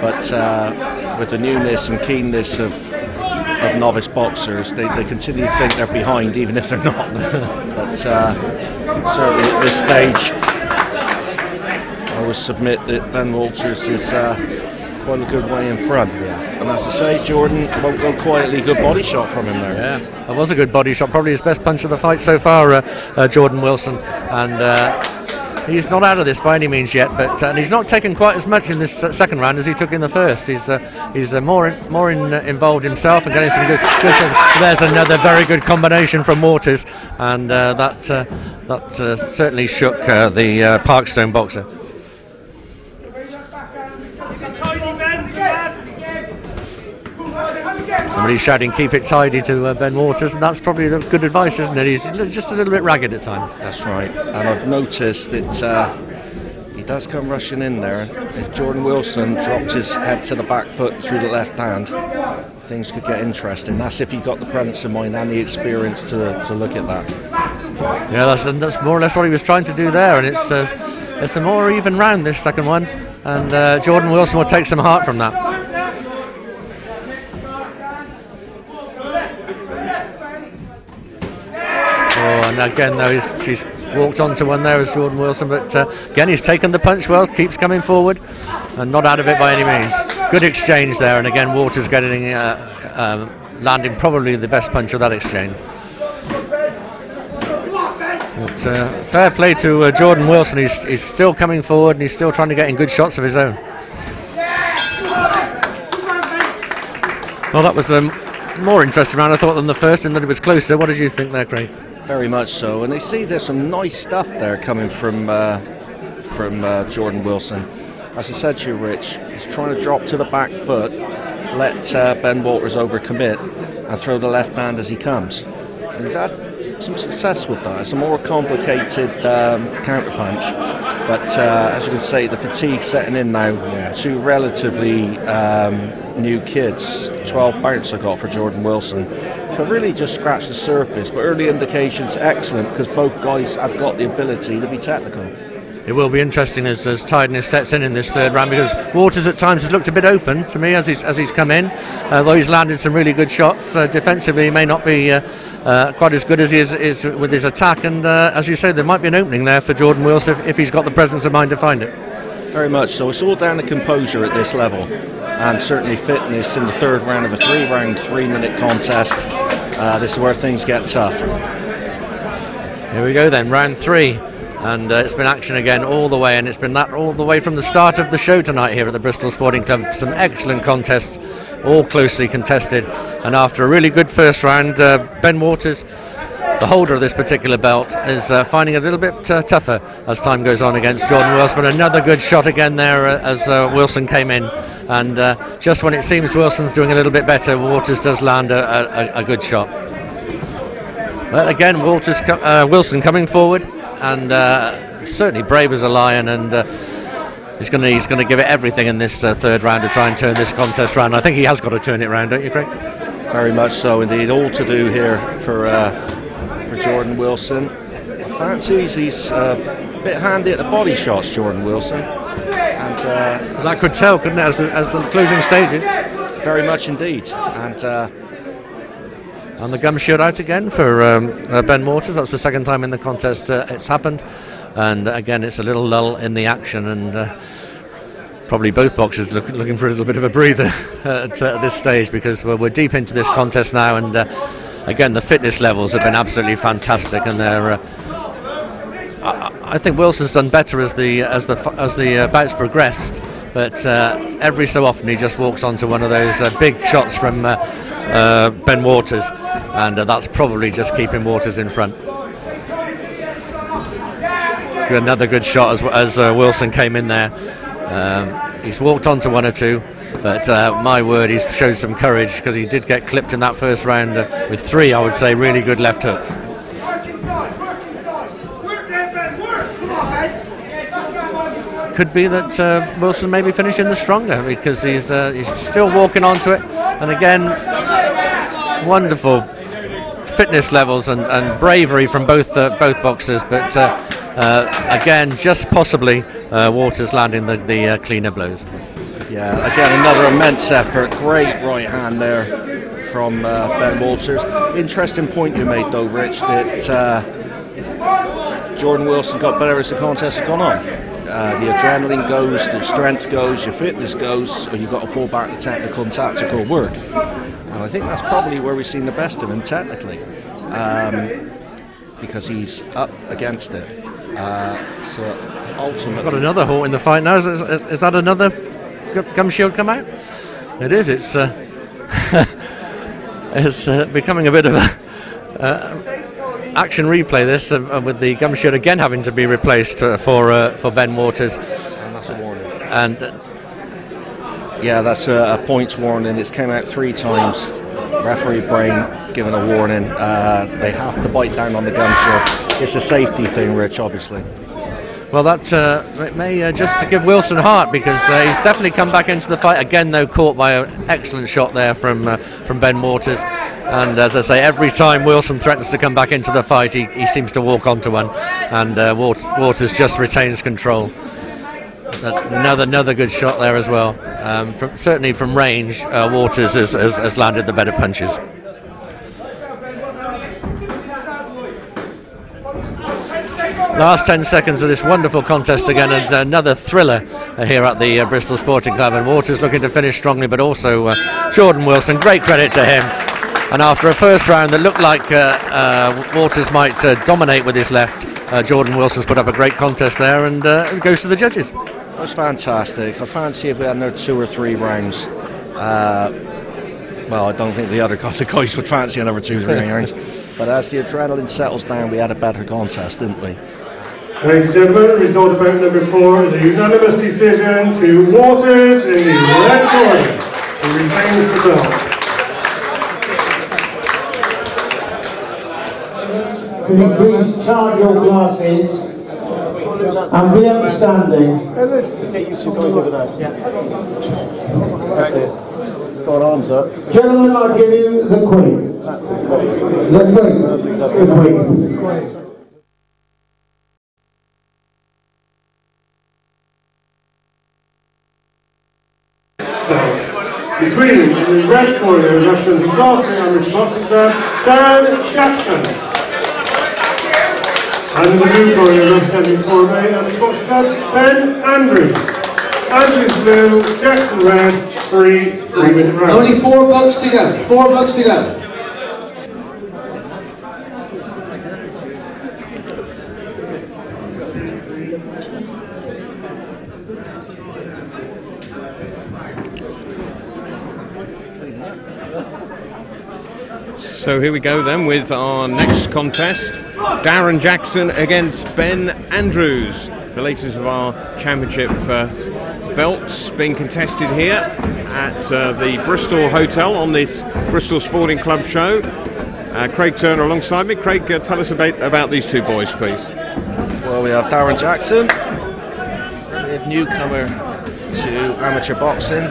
But uh, with the newness and keenness of of novice boxers, they, they continue to think they're behind, even if they're not. but uh, certainly at this stage, would submit that Ben Walters is uh, quite a good way in front. And as I say, Jordan won't go quietly. Good body shot from him there. Yeah, that was a good body shot. Probably his best punch of the fight so far, uh, uh, Jordan Wilson. And uh, he's not out of this by any means yet, but uh, and he's not taken quite as much in this second round as he took in the first. He's uh, he's uh, more in, more in, uh, involved himself and getting some good, good shots. There's another very good combination from Waters, and uh, that that certainly shook the Parkstone boxer. Somebody's shouting, keep it tidy to uh, Ben Waters, and that's probably the good advice, isn't it? He's just a little bit ragged at times. That's right. And I've noticed that uh, he does come rushing in there. If Jordan Wilson dropped his head to the back foot through the left hand, things could get interesting. That's if you've got the presence of mind and the experience to, to look at that. Yeah, that's, that's more or less what he was trying to do there, and it's, uh, it's a more even round this second one, and uh, Jordan Wilson will take some heart from that. And again, though, he's, he's walked onto one there as Jordan Wilson, but uh, again, he's taken the punch well, keeps coming forward, and not out of it by any means. Good exchange there, and again, Waters getting uh, um, landing probably the best punch of that exchange. But uh, fair play to uh, Jordan Wilson. He's, he's still coming forward and he's still trying to get in good shots of his own. Well, that was a um, more interesting round, I thought, than the first, and that it was closer. What did you think there, Craig? Very much so, and they see there's some nice stuff there coming from uh, from uh, Jordan Wilson. As I said to you, Rich, he's trying to drop to the back foot, let uh, Ben Walters overcommit, and throw the left hand as he comes. And he's had some success with that. It's a more complicated um, counter punch, but uh, as you can see, the fatigue setting in now. Yeah. Two relatively um, new kids. 12 bounce I got for Jordan Wilson. So really just scratched the surface, but early indications excellent because both guys have got the ability to be technical. It will be interesting as, as tiredness sets in in this third round because Waters at times has looked a bit open to me as he's, as he's come in. Uh, though he's landed some really good shots, uh, defensively he may not be uh, uh quite as good as he is, is with his attack. And uh, as you say, there might be an opening there for Jordan Wilson if, if he's got the presence of mind to find it. Very much so. It's all down to composure at this level, and certainly fitness in the third round of a three-round, three-minute contest. Uh, this is where things get tough. Here we go then, round three. And uh, it's been action again all the way, and it's been that all the way from the start of the show tonight here at the Bristol Sporting Club. Some excellent contests, all closely contested. And after a really good first round, uh, Ben Waters, the holder of this particular belt, is uh, finding it a little bit uh, tougher as time goes on against Jordan Wilson. Another good shot again there uh, as uh, Wilson came in. And uh, just when it seems Wilson's doing a little bit better, Waters does land a, a, a good shot. But again, Walters, co- uh, Wilson coming forward, and certainly brave as a lion, and he's going to he's going to give it everything in this uh, third round to try and turn this contest round. I think he has got to turn it round, don't you, Craig? Very much so indeed. All to do here for uh, for Jordan Wilson. Fancies he's uh, a bit handy at the body shots, Jordan Wilson, and uh, That could tell, couldn't it, as the, as the closing stages? very much indeed. And uh, And the gum shootout again for um, uh, Ben Waters. That's the second time in the contest uh, it's happened. And again, it's a little lull in the action, and uh, probably both boxers look, looking for a little bit of a breather at uh, this stage because we're, we're deep into this contest now. And uh, again, the fitness levels have been absolutely fantastic, and they're. Uh, I, I think Wilson's done better as the as the as the uh, bouts progressed, but uh, every so often he just walks onto one of those uh, big shots from uh, uh, Ben Waters, and that's probably just keeping Waters in front. Another good shot as, as Wilson came in there. Um, he's walked onto one or two, but uh, my word, he showed some courage because he did get clipped in that first round uh, with three, I would say, really good left hooks. Could be that uh, Wilson may be finishing the stronger because he's uh, he's still walking onto it, and again, wonderful fitness levels and, and bravery from both uh, both boxers, but uh, again, just possibly Waters landing the, the cleaner blows. Yeah, again, another immense effort. Great right hand there from uh, Ben Walters. Interesting point you made, though, Rich, that uh, Jordan Wilson got better as the contest has gone on. Uh, the adrenaline goes, the strength goes, your fitness goes, or you've got to fall back to technical and tactical work. And I think that's probably where we've seen the best of him technically, um, because he's up against it. Uh, so ultimately, Got another halt in the fight now. Is, is, is that another gu- gum shield come out? It is. It's uh, it's uh, becoming a bit of a uh, action replay. This uh, uh, with the gum shield again having to be replaced uh, for uh, for Ben Waters, and that's a warning. and uh, Yeah, that's a, a points warning. It's came out three times. Referee Brain given a warning. Uh, they have to bite down on the gum shield. It's a safety thing, Rich, obviously. Well, that uh, may- uh, just to give Wilson heart because uh, he's definitely come back into the fight again. Though caught by an excellent shot there from uh, from Ben Waters, and as I say, every time Wilson threatens to come back into the fight, he, he seems to walk onto one, and uh, Waters just retains control. Another another good shot there as well. Um, from, certainly from range, uh, Waters has, has, has landed the better punches. Last 10 seconds of this wonderful contest again, and another thriller here at the uh, Bristol Sporting Club. And Waters looking to finish strongly, but also uh, Jordan Wilson, great credit to him. And after a first round that looked like uh, uh, Waters might uh, dominate with his left, uh, Jordan Wilson's put up a great contest there and uh, it goes to the judges. That was fantastic. I fancy if we had another two or three rounds. Uh, well, I don't think the other the guys would fancy another two or three rounds. But as the adrenaline settles down, we had a better contest, didn't we? Ladies and gentlemen, result of bout number four is a unanimous decision to Waters in the red corner, who retains the belt. Can you please charge your glasses and be upstanding? Let's get you two guys over there. That's it. Got arms up. Gentlemen, I give you the Queen. That's it. The Queen. The Queen. Between the red corner representing Glasgow Amateur Boxing Club, Darren Jackson. And in the blue corner representing Torbay Amateur Boxing Club, Ben Andrews. Andrews blue, Jackson red, three three-minute rounds. Only four bucks to go. Four bucks to go. So here we go then with our next contest. Darren Jackson against Ben Andrews. The latest of our championship uh, belts being contested here at uh, the Bristol Hotel on this Bristol Sporting Club show. Uh, Craig Turner alongside me. Craig, uh, tell us about, about these two boys, please. Well, we have Darren Jackson, have newcomer to amateur boxing,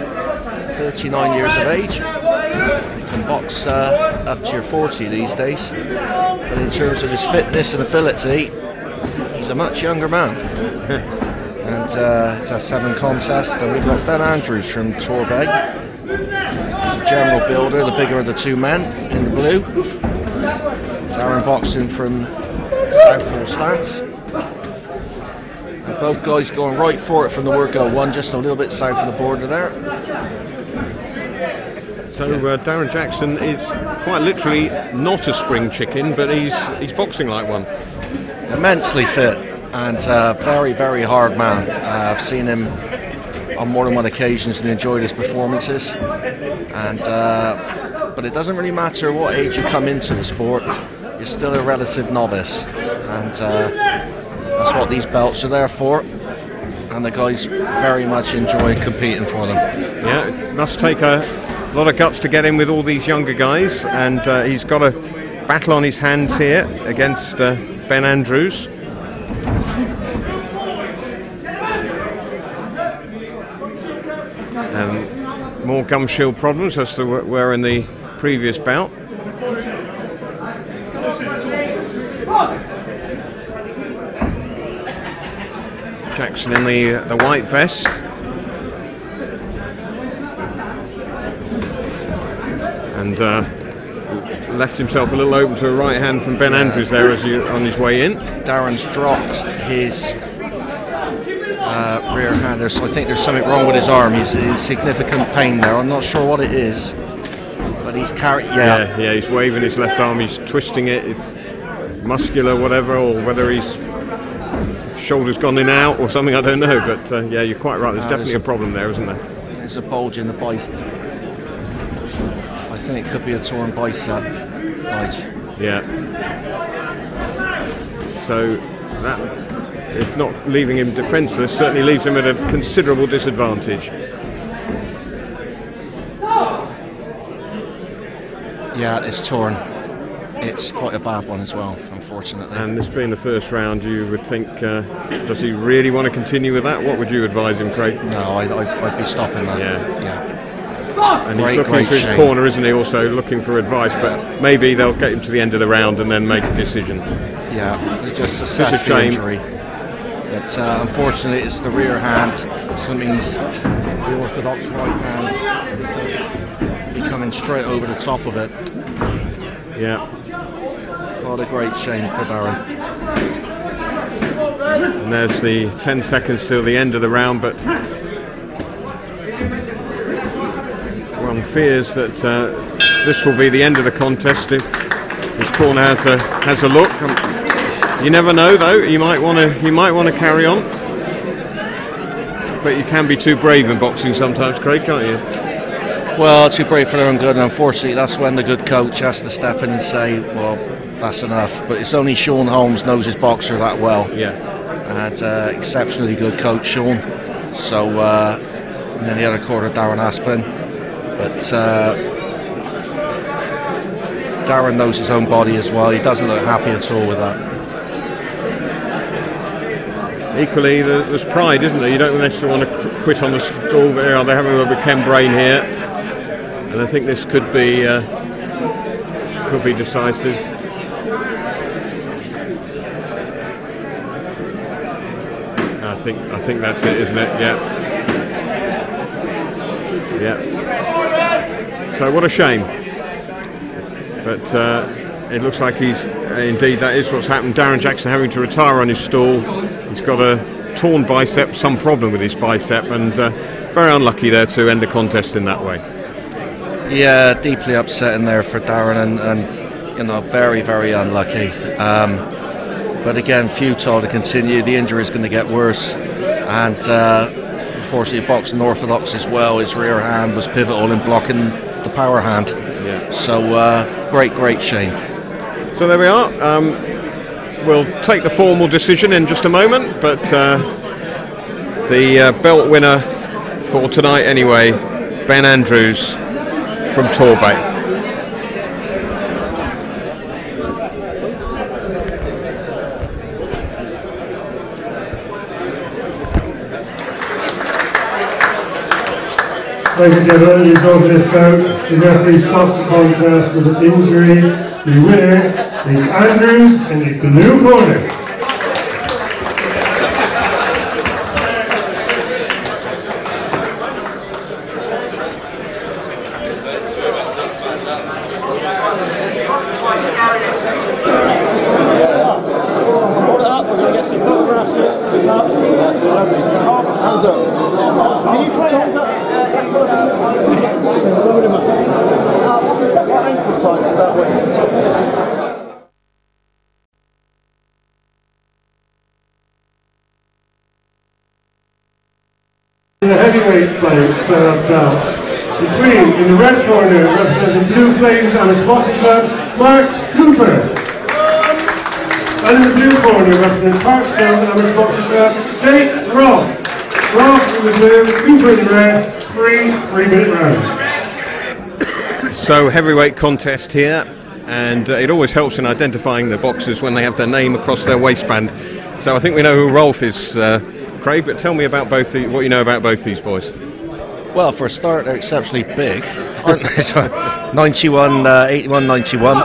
39 years of age. Can box uh, up to your 40 these days, but in terms of his fitness and ability, he's a much younger man. and uh, it's a seven contest, and we've got Ben Andrews from Torbay. General builder, the bigger of the two men in the blue. Darren boxing from Southpaw Stance. And both guys going right for it from the workout one, just a little bit south of the border there. So uh, Darren Jackson is quite literally not a spring chicken, but he's he's boxing like one. Immensely fit and uh, very, very hard man. Uh, I've seen him on more than one occasions and enjoyed his performances. And uh, but it doesn't really matter what age you come into the sport, you're still a relative novice, and uh, that's what these belts are there for. And the guys very much enjoy competing for them. Yeah, it must take a lot of guts to get in with all these younger guys, and uh, he's got a battle on his hands here against uh, Ben Andrews. And more gum shield problems as there were- were in the previous bout. Jackson in the the white vest. And uh, left himself a little open to a right hand from Ben Andrews there as he on his way in. Darren's dropped his uh, rear hand there, so I think there's something wrong with his arm. He's in significant pain there. I'm not sure what it is, but he's carrying. Yeah, Yeah, yeah, he's waving his left arm, he's twisting it, it's muscular, whatever, or whether his shoulder's gone in out or something, I don't know. But uh, yeah, you're quite right. There's No, definitely there's a problem there, isn't there? there's a bulge in the bicep. I think it could be a torn bicep. Right. Yeah. So that, if not leaving him defenceless, certainly leaves him at a considerable disadvantage. Yeah, it's torn. It's quite a bad one as well, unfortunately. And this being the first round, you would think, uh, does he really want to continue with that? What would you advise him, Craig? no, I, I, I'd be stopping that. Yeah. yeah. And he's Great, looking great to his shame. corner, isn't he? Also looking for advice, but maybe they'll get him to the end of the round and then make a decision. Yeah, it's just a Such a sad shame. injury. But uh, unfortunately, it's the rear hand, so it means the orthodox right hand be coming straight over the top of it. Yeah. What a great shame for Darren. And there's the 10 seconds till the end of the round, but one fears that uh, this will be the end of the contest if his corner has a has a look. Um, you never know, though. You might want to you might want to carry on, but you can be too brave in boxing sometimes, Craig, can't you? Well, too brave for their own good, and unfortunately, that's when the good coach has to step in and say, well, that's enough. But it's only Sean Holmes knows his boxer that well. Yeah. and uh, exceptionally good coach Sean. So, uh, and then the other quarter, Darren Aspin. But uh, Darren knows his own body as well. He doesn't look happy at all with that. Equally, there's pride, isn't there? You don't necessarily want to quit on the stall, they're having a bit of Ken Brain here, and I think this could be uh, could be decisive. I think I think that's it, isn't it? Yeah. So what a shame. But uh, it looks like he's indeed that is what's happened. Darren Jackson having to retire on his stall. He's got a torn bicep, some problem with his bicep, and uh, very unlucky there to end the contest in that way. Yeah, deeply upsetting there for Darren, and, and you know, very, very unlucky. Um, but again, futile to continue. The injury is going to get worse, and uh, unfortunately, boxing orthodox as well. His rear hand was pivotal in blocking the power hand. Yeah. So uh, great, great shame. So there we are. Um, we'll take the formal decision in just a moment, but uh, the uh, belt winner for tonight, anyway, Ben Andrews from Torbay. Ladies and gentlemen, result of this bout, the referee stops the contest with an injury. The winner is Andrews in the blue corner. Hands up. Can you try and hold that? What ankle size is that waist? In the heavyweight play, uh, belt. Between, in the red corner, representing and his boxing club, Mark Cooper. And in the blue corner, representing Parkstone and his boxing club, Jake Roth. Roth in the blue, Cooper in the red, three three-minute rounds. So heavyweight contest here, and uh, it always helps in identifying the boxers when they have their name across their waistband. So I think we know who Rolfe is, uh, Craig. But tell me about both the, what you know about both these boys. Well, for a start, they're exceptionally big, aren't they? So, 91, uh, 81, 91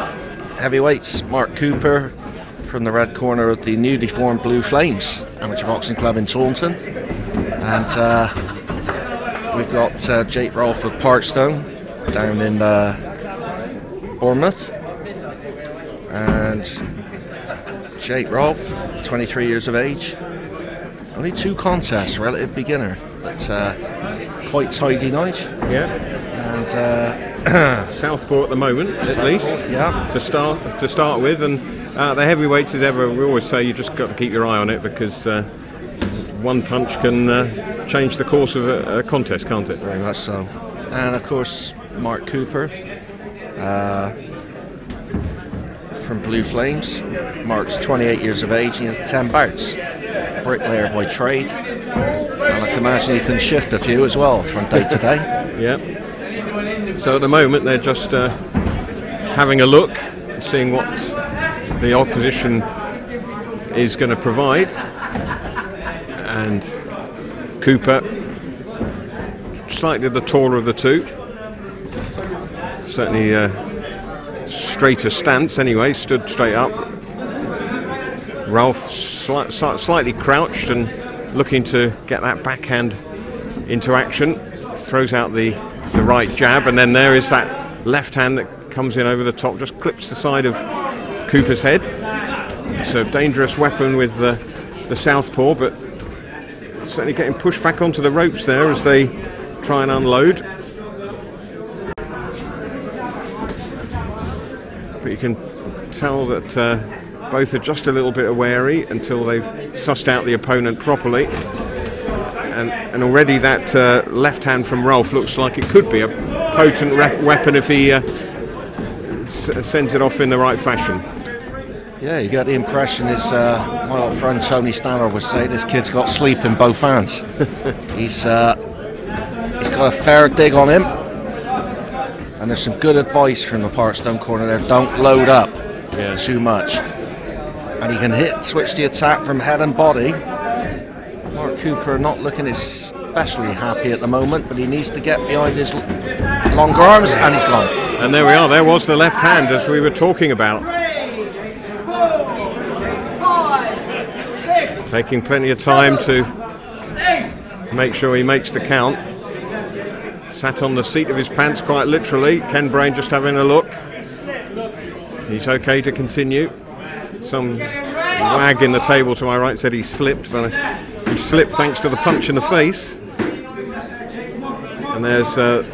heavyweights. Mark Cooper from the red corner of the newly formed Blue Flames Amateur Boxing Club in Taunton. And uh, we've got uh, Jake Rolfe of Parkstone down in uh, Bournemouth. And Jake Rolfe, 23 years of age. Only two contests, relative beginner, but uh, quite tidy night. Yeah, And uh, Southpaw at the moment, at least. yeah, to start to start with, and uh, the heavyweights is ever. We always say you just got to keep your eye on it because uh, one punch can uh, change the course of a, a contest, can't it? very much so. And of course, Mark Cooper uh, from Blue Flames. Mark's 28 years of age. He has 10 bouts. Bricklayer by trade. And I can imagine he can shift a few as well from day to day. Yeah. So at the moment they're just uh, having a look, seeing what the opposition is going to provide, and Cooper, slightly the taller of the two, certainly uh, straighter stance anyway, stood straight up. Ralph sli- sli- slightly crouched and looking to get that backhand into action. Throws out the, the right jab, and then there is that left hand that comes in over the top, just clips the side of Cooper's head. It's a dangerous weapon with the, the southpaw, but certainly getting pushed back onto the ropes there as they try and unload. But you can tell that uh, both are just a little bit wary until they've sussed out the opponent properly. And, and already that uh, left hand from Rolfe looks like it could be a potent rep- weapon if he uh, sends it off in the right fashion. Yeah, you get the impression is uh, my old friend Tony Stanner would say this kid's got sleep in both hands. he's uh, he's got a fair dig on him, and there's some good advice from the Parkstone corner there. Don't load up Yeah. too much, and he can hit switch the attack from head and body. Mark Cooper not looking especially happy at the moment, but he needs to get behind his longer arms, and he's gone. And there we are, there was the left hand as we were talking about. Taking plenty of time to make sure he makes the count. Sat on the seat of his pants quite literally. Ken Brain just having a look. He's okay to continue. Some wag in the table to my right said he slipped, but uh, he slipped thanks to the punch in the face. And there's a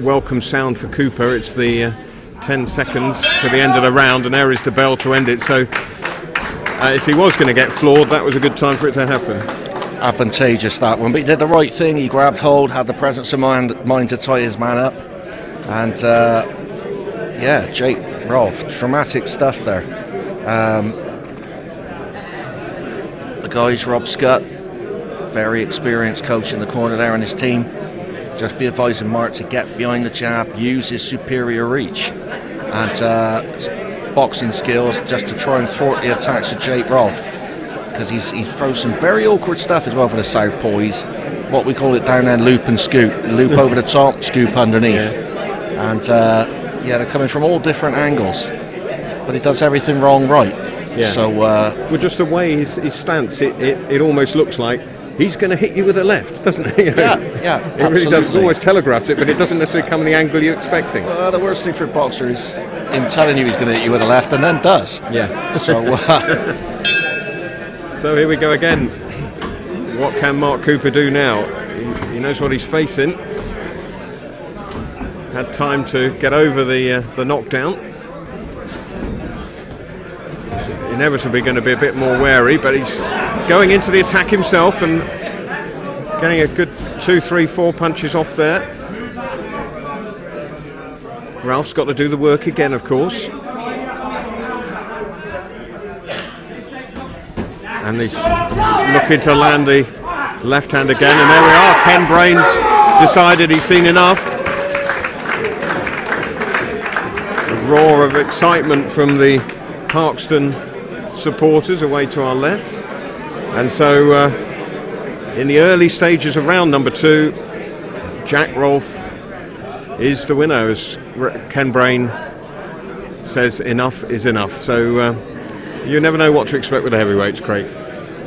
welcome sound for Cooper. It's the uh, 10 seconds to the end of the round, and there is the bell to end it. So, uh, if he was going to get floored, that was a good time for it to happen. Advantageous that one. But he did the right thing. He grabbed hold, had the presence of mind, mind to tie his man up, and uh, yeah, Jake Rolfe, dramatic stuff there. Um, the guys, Rob Scott, very experienced coach in the corner there on his team. Just be advising Mark to get behind the jab, use his superior reach and uh, boxing skills just to try and thwart the attacks of Jake Rolfe. Because he's, he throws some very awkward stuff as well for the southpaw. He's what we call it down there, loop and scoop. Loop over the top, scoop underneath. Yeah. And uh, yeah, they're coming from all different angles. But he does everything wrong right. Yeah. So uh, Well, just the way his, his stance, it, it, it almost looks like he's going to hit you with a left, doesn't? You know? Yeah, yeah, It really does. It always telegraphs it, but it doesn't necessarily come in the angle you're expecting. uh, the worst thing for a boxer is him telling you he's going to hit you with a left and then does. Yeah. So uh, So here we go again. What can Mark Cooper do now? He, he knows what he's facing. Had time to get over the uh, the knockdown. Inevitably going to be a bit more wary, but he's going into the attack himself and getting a good two, three, four punches off there. Ralph's got to do the work again, of course. And he's looking to land the left hand again and there we are. Ken Brains decided he's seen enough. A roar of excitement from the Parkstone supporters away to our left. And so uh, in the early stages of round number two Jack Rolfe is the winner as Ken Brain says enough is enough. So uh, you never know what to expect with the heavyweights, Craig.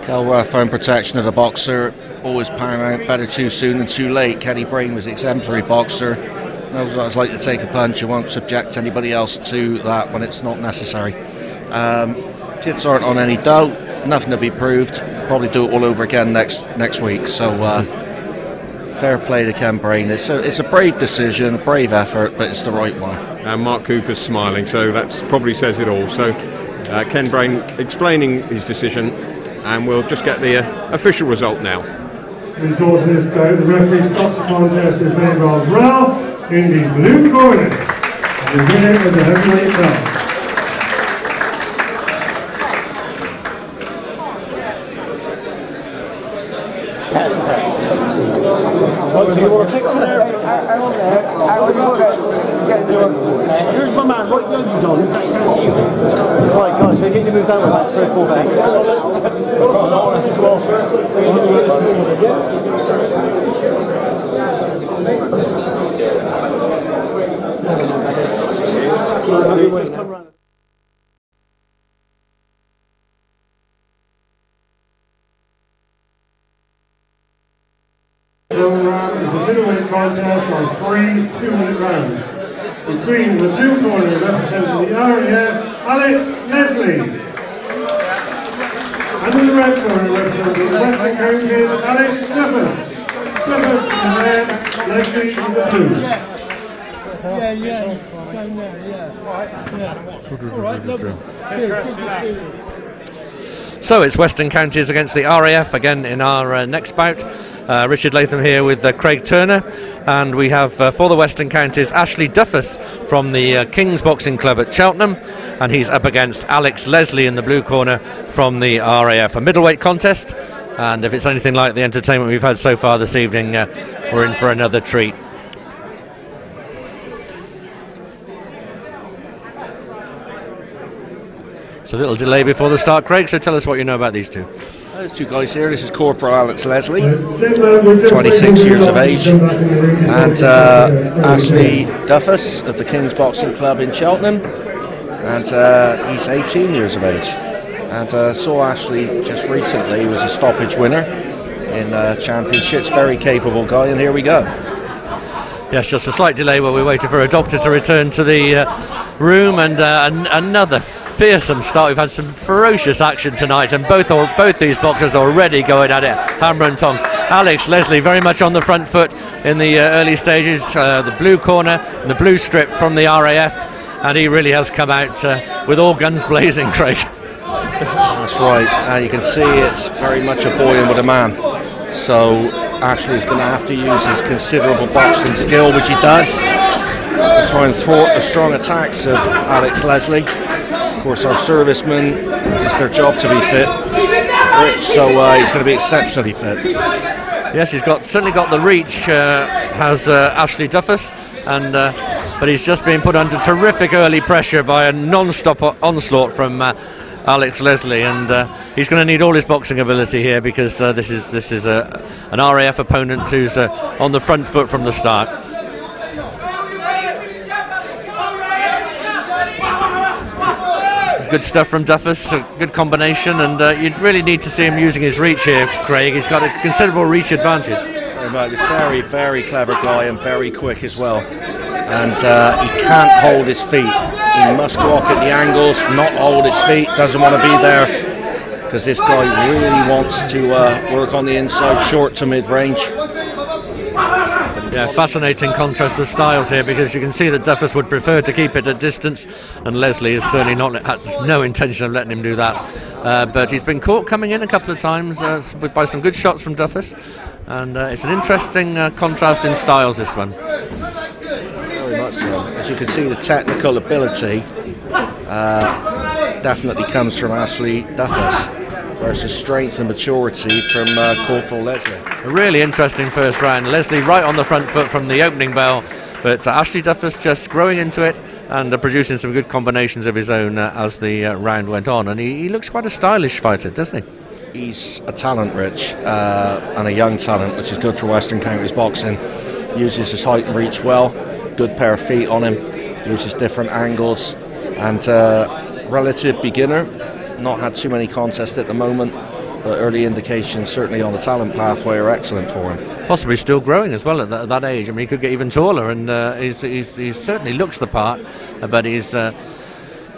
Kelworth found protection of the boxer, always paramount, better too soon than too late. Kenny Brain was exemplary boxer, knows what it's like to take a punch, you won't subject anybody else to that when it's not necessary. Um, kids aren't on any doubt, nothing to be proved, probably do it all over again next next week. So uh, fair play to Ken Brain. It's a, it's a brave decision, a brave effort, but it's the right one. And Mark Cooper's smiling, so that probably says it all. So uh, Ken Brain explaining his decision, and we'll just get the uh, official result now. Result this bout, the referee stops the contest in favour of Ralph in the blue corner. The winner of the heavyweight belt. Here's my man, right behind you, John. Right, guys, so get you move that way about three or four feet. Just come round. Round round is a middleweight contest on three two-minute rounds. Between the blue corner representing the RAF, Alex Leslie. And in the red corner representing the Western Counties, Alex Duffus. Duffus in the Leslie in the blue. Yeah, yeah, down there, yeah. All right, lovely. Good, good. So it's Western Counties against the RAF again in our uh, next bout. Uh, Richard Latham here with uh, Craig Turner, and we have uh, for the Western Counties Ashley Duffus from the uh, King's Boxing Club at Cheltenham, and he's up against Alex Leslie in the blue corner from the RAF. A middleweight contest, and if it's anything like the entertainment we've had so far this evening, uh, we're in for another treat. So a little delay before the start, Craig. So tell us what you know about these two. Those two guys here, this is Corporal Alex Leslie. Gentlemen, we're just 26 years of age. to come back in the ring. and uh, Ashley Duffus of the King's Boxing Club in Cheltenham, and uh, he's 18 years of age. And uh, saw Ashley just recently, he was a stoppage winner in uh, championships, very capable guy, and here we go. Yes, just a slight delay while we waited for a doctor to return to the uh, room, and uh, an- another fearsome start. We've had some ferocious action tonight, and both both these boxers are already going at it, hammer and tongs. Alex Leslie very much on the front foot in the uh, early stages, uh, the blue corner, the blue strip from the RAF, and he really has come out uh, with all guns blazing, Craig. That's right, uh, you can see it's very much a boy and with a man. So Ashley's going to have to use his considerable boxing skill, which he does. to try and thwart the strong attacks of Alex Leslie. Course, our servicemen, it's their job to be fit, so uh, he's going to be exceptionally fit. Yes, he's got certainly got the reach. Uh, has uh, Ashley Duffus, and uh, but he's just been put under terrific early pressure by a non-stop onslaught from uh, Alex Leslie, and uh, he's going to need all his boxing ability here because uh, this is this is a, an RAF opponent who's uh, on the front foot from the start. Good stuff from Duffus, a good combination, and uh, you'd really need to see him using his reach here, Craig. He's got a considerable reach advantage. Very. Very, very clever guy and very quick as well. And uh, he can't hold his feet. He must go off at the angles, not hold his feet, doesn't want to be there because this guy really wants to uh, work on the inside, short to mid range. Yeah, fascinating contrast of styles here because you can see that Duffus would prefer to keep it at distance, and Leslie is certainly not has no intention of letting him do that. Uh, but he's been caught coming in a couple of times uh, by some good shots from Duffus, and uh, it's an interesting uh, contrast in styles. This one. Very much so. As you can see, the technical ability uh, definitely comes from Ashley Duffus versus strength and maturity from uh, Corporal Leslie. A really interesting first round. Leslie right on the front foot from the opening bell, but uh, Ashley Duffus just growing into it and uh, producing some good combinations of his own uh, as the uh, round went on. And he, he looks quite a stylish fighter, doesn't he? He's a talent, Rich, uh, and a young talent, which is good for Western Counties boxing. Uses his height and reach well, good pair of feet on him, uses different angles, and uh, relative beginner. Not had too many contests at the moment, but early indications, certainly on the talent pathway, are excellent for him. Possibly still growing as well at that, age. I mean, he could get even taller, and uh, he's, he's, he certainly looks the part, but he's. Uh,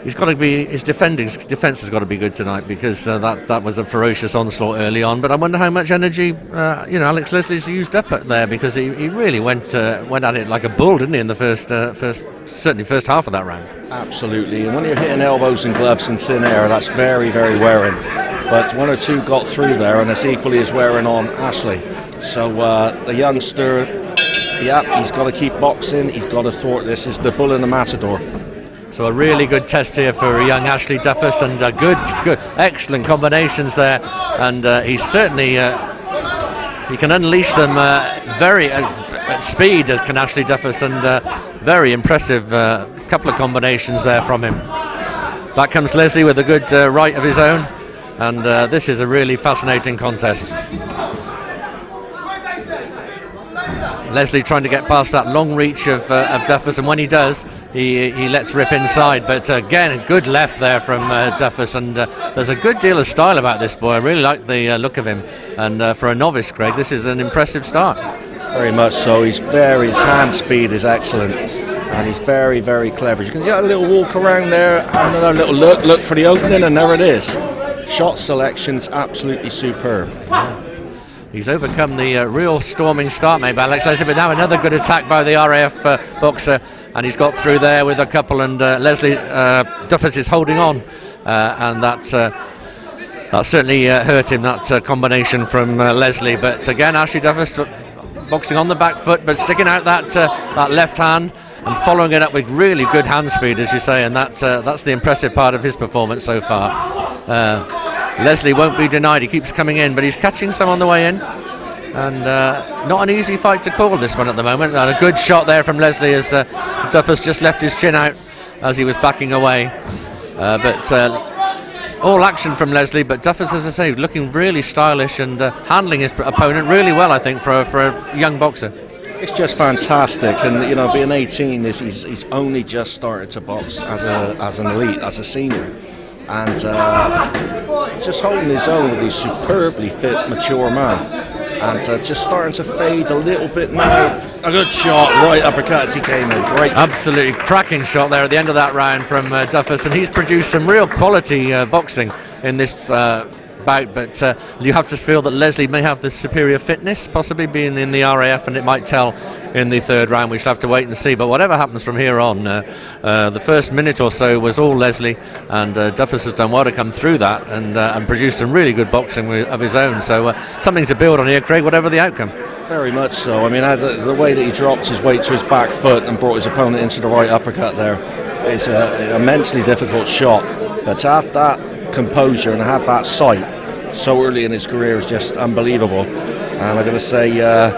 He's got to be his defending defense has got to be good tonight because uh, that that was a ferocious onslaught early on. But I wonder how much energy uh, you know Alex Leslie's used up there because he, he really went uh, went at it like a bull, didn't he? In the first uh, first certainly first half of that round. Absolutely, and when you're hitting elbows and gloves in thin air, that's very very wearing. But one or two got through there, and it's equally as wearing on Ashley. So uh, the youngster, yeah, he's got to keep boxing. He's got to thwart this. Is the bull in the matador. So a really good test here for young Ashley Duffus, and uh, good, good, excellent combinations there, and uh, he's certainly uh, he can unleash them uh, very at, at speed, as can Ashley Duffus, and uh, very impressive uh, couple of combinations there from him. Back comes Leslie with a good uh, right of his own, and uh, this is a really fascinating contest. Leslie trying to get past that long reach of, uh, of Duffus, and when he does, he, he lets rip inside. But again, a good left there from uh, Duffus, and uh, there's a good deal of style about this boy. I really like the uh, look of him, and uh, for a novice, Craig, this is an impressive start. Very much so. He's very, his hand speed is excellent. And he's very, very clever. You can see a little walk around there, and a little look, look for the opening, and there it is. Shot selection's absolutely superb. He's overcome the uh, real storming start made by Alex but now another good attack by the RAF uh, boxer, and he's got through there with a couple, and uh, Leslie uh, Duffus is holding on, uh, and that. Uh, that certainly uh, hurt him, that combination from Leslie. But again, Ashley Duffus boxing on the back foot, but sticking out that that left hand and following it up with really good hand speed, as you say, and that's uh, that's the impressive part of his performance so far. Uh, Leslie won't be denied; he keeps coming in, but he's catching some on the way in, and uh, not an easy fight to call this one at the moment. And a good shot there from Leslie as uh, Duffus just left his chin out as he was backing away, uh, but. Uh, all action from Leslie, but Duffus, as I say, looking really stylish and uh, handling his opponent really well, I think, for a, for a young boxer. It's just fantastic, and you know, being 18, he's, he's only just started to box as a as an elite, as a senior, and uh, just holding his own with his superbly fit, mature man, and uh, just starting to fade a little bit now. A good shot, right uppercut as he came in. Great. Absolutely cracking shot there at the end of that round from uh, Duffus, and he's produced some real quality uh, boxing in this uh, bout. But uh, you have to feel that Leslie may have the superior fitness, possibly being in the RAF, and it might tell in the third round. We shall have to wait and see. But whatever happens from here on, uh, uh, the first minute or so was all Leslie, and uh, Duffus has done well to come through that and uh, and produce some really good boxing of his own. So uh, something to build on here, Craig. Whatever the outcome. Very much so. I mean, the, the way that he dropped his weight to his back foot and brought his opponent into the right uppercut there is an immensely difficult shot. But to have that composure and have that sight so early in his career is just unbelievable. And I'm going to say, uh,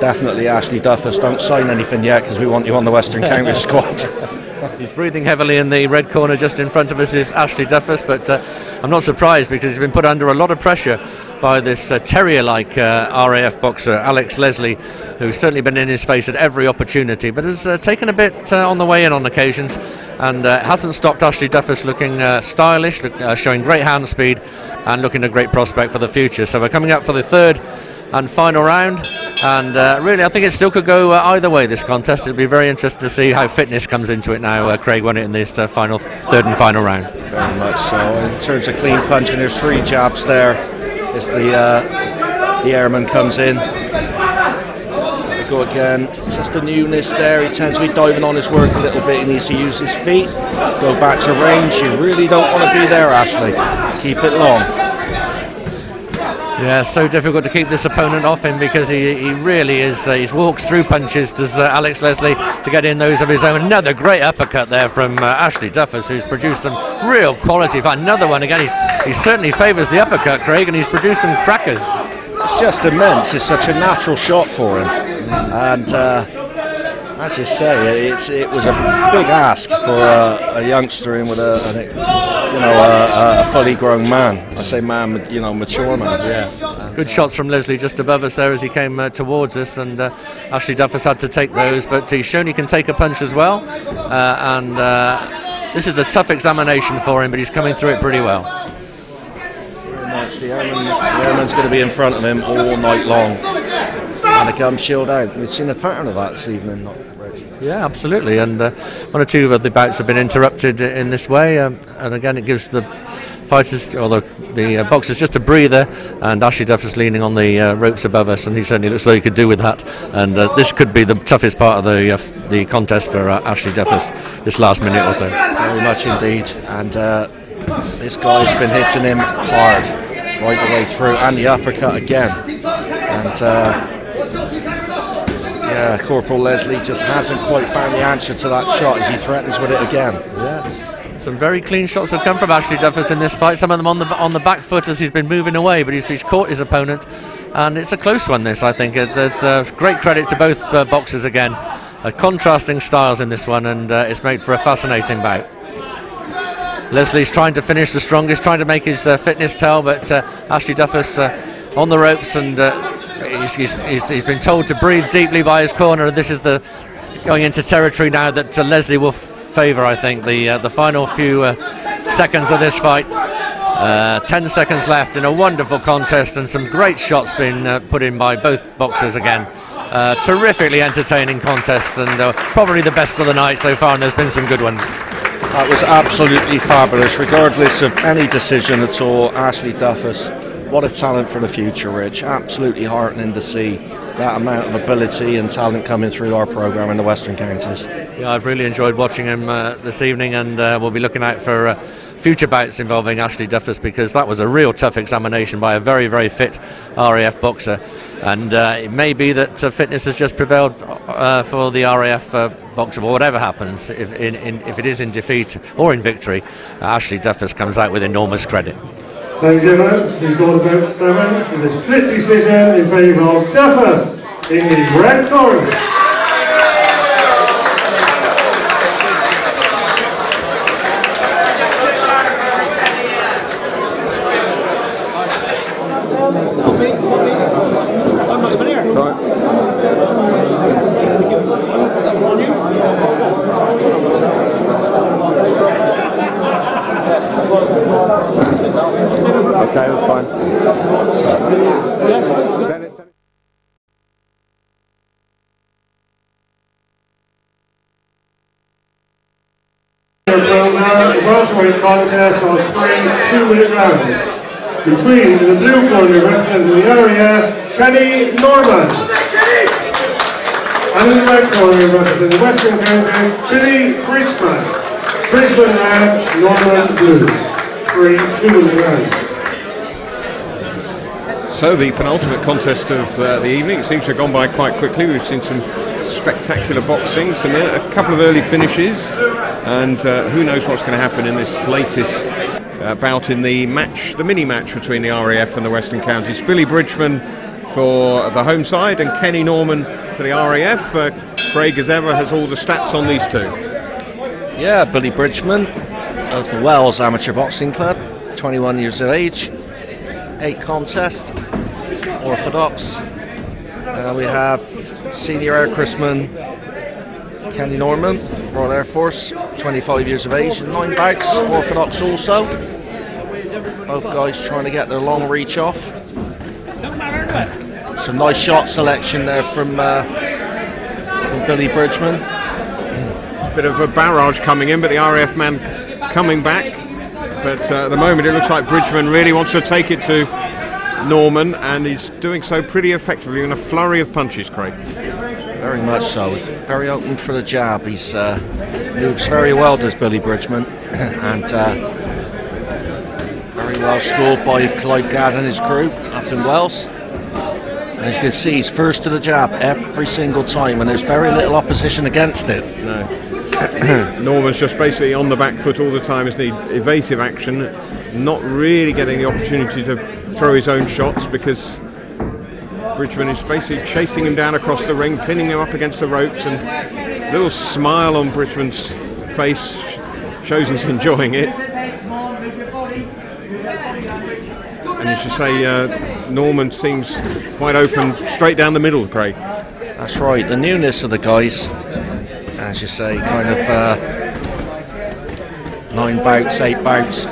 definitely Ashley Duffus, don't sign anything yet because we want you on the Western County squad. He's breathing heavily in the red corner just in front of us is Ashley Duffus, but uh, I'm not surprised because he's been put under a lot of pressure by this uh, terrier-like uh, RAF boxer, Alex Leslie, who's certainly been in his face at every opportunity, but has uh, taken a bit uh, on the way in on occasions and hasn't stopped Ashley Duffus looking stylish, look, showing great hand speed and looking a great prospect for the future. So we're coming up for the third and final round. And uh, really, I think it still could go uh, either way, this contest. It'll be very interesting to see how fitness comes into it now. Uh, Craig won it in this final, third and final round. Very much so. In terms of clean punching, there's three jabs there. As the, uh, the airman comes in. We Go again, just a newness there. He tends to be diving on his work a little bit. He needs to use his feet. Go back to range. You really don't want to be there, Ashley. Keep it long. Yeah, so difficult to keep this opponent off him because he, he really is. Uh, he walks through punches, does uh, Alex Leslie, to get in those of his own. Another great uppercut there from uh, Ashley Duffus, who's produced some real quality. Another one again. He's, he certainly favours the uppercut, Craig, and he's produced some crackers. It's just immense. It's such a natural shot for him, and uh, as you say, it's, it was a big ask for a, a youngster in with a, you know a, a, fully grown man. I say man, you know, mature man. Yeah. Good shots from Leslie just above us there as he came uh, towards us, and uh, Ashley Duffus had to take those, but he's shown he can take a punch as well, uh, and uh, this is a tough examination for him, but he's coming through it pretty well. The the airman's going to be in front of him all night long and a gum shield out. We've seen a pattern of that this evening. Yeah, absolutely. And uh, one or two of the bouts have been interrupted in this way. Um, and again, it gives the fighters or the, the uh, boxers just a breather. And Ashley Duff is leaning on the uh, ropes above us, and he certainly looks like he could do with that. And uh, this could be the toughest part of the uh, the contest for uh, Ashley Duffus this last minute or so. Very much indeed. And this guy's been hitting him hard right the way through, and the uppercut again. And uh, Corporal Leslie just hasn't quite found the answer to that shot as he threatens with it again. Yeah. Some very clean shots have come from Ashley Duffus in this fight. Some of them on the on the back foot as he's been moving away, but he's, he's caught his opponent, and it's a close one. This, I think, uh, there's uh, great credit to both uh, boxers again. Uh, contrasting styles in this one, and uh, it's made for a fascinating bout. Leslie's trying to finish the strongest, trying to make his fitness tell, but Ashley Duffus on the ropes and he's, he's, he's, he's been told to breathe deeply by his corner, and this is the going into territory now that uh, Leslie will favour. I think the uh, the final few uh, seconds of this fight. Uh, 10 seconds left in a wonderful contest, and some great shots being uh, put in by both boxers again. Uh, terrifically entertaining contest, and probably the best of the night so far. And there's been some good ones. That was absolutely fabulous, regardless of any decision at all. Ashley Duffus what a talent for the future, Rich. Absolutely heartening to see that amount of ability and talent coming through our programme in the Western Counties. Yeah, I've really enjoyed watching him uh, this evening, and uh, we'll be looking out for uh, future bouts involving Ashley Duffus because that was a real tough examination by a very, very fit RAF boxer. And uh, it may be that uh, fitness has just prevailed uh, for the RAF boxer, but whatever happens, if, in, in, if it is in defeat or in victory, Ashley Duffus comes out with enormous credit. Ladies and gentlemen, all about seven is a split decision in favour of Duffus in the red corner. welterweight contest of three two-minute rounds between the blue corner representing the area, Kenny Norman, and in the red corner representing the Western Counties, Billy Bridgman. Brisbane red, Norman blue. Three two-minute rounds. So the penultimate contest of uh, the evening. Seems to have gone by quite quickly. We've seen some spectacular boxing, some uh, a couple of early finishes, and uh, who knows what's going to happen in this latest bout in the match, the mini match between the RAF and the Western Counties. Billy Bridgman for the home side and Kenny Norman for the RAF. Uh, Craig, as ever, has all the stats on these two. Yeah, Billy Bridgman of the Wells Amateur Boxing Club, 21 years of age, eight contests, orthodox. Uh, we have senior air crewsman Kenny Norman, Royal Air Force, 25 years of age, nine bags, orthodox also. Both guys trying to get their long reach off. Some nice shot selection there from, uh, from Billy Bridgman. Bit of a barrage coming in, but the RAF man coming back. But uh, at the moment, it looks like Bridgman really wants to take it to Norman, and he's doing so pretty effectively in a flurry of punches, Craig. Very much so. Very open for the jab. He's uh, moves very well, does Billy Bridgman, and uh, very well scored by Clive Gadd and his crew up in Wales. As you can see, he's first to the jab every single time, and there's very little opposition against it. No. Norman's just basically on the back foot all the time, isn't he? Evasive action, not really getting the opportunity to throw his own shots because Bridgman is basically chasing him down across the ring, pinning him up against the ropes, and a little smile on Bridgman's face shows he's enjoying it. And as you say, uh, Norman seems quite open, straight down the middle, Craig. That's right. The newness of the guys, as you say, kind of uh, nine bouts, eight bouts.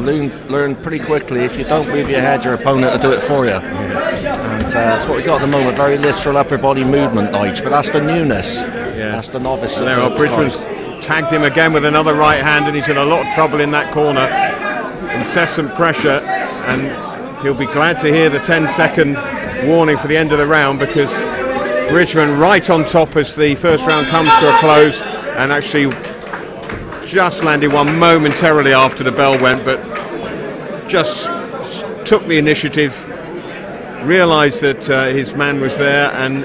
Learn, learn pretty quickly. If you don't move your head, your opponent will do it for you. And uh, that's what we've got at the moment. Very literal upper body movement, Nige. But that's the newness. Yeah. That's the novice. So there are Bridgman's tagged him again with another right hand, and he's in a lot of trouble in that corner. Incessant pressure, and he'll be glad to hear the 10 second warning for the end of the round because Bridgman right on top as the first round comes to a close, and actually just landed one momentarily after the bell went, but just took the initiative, realised that uh, his man was there, and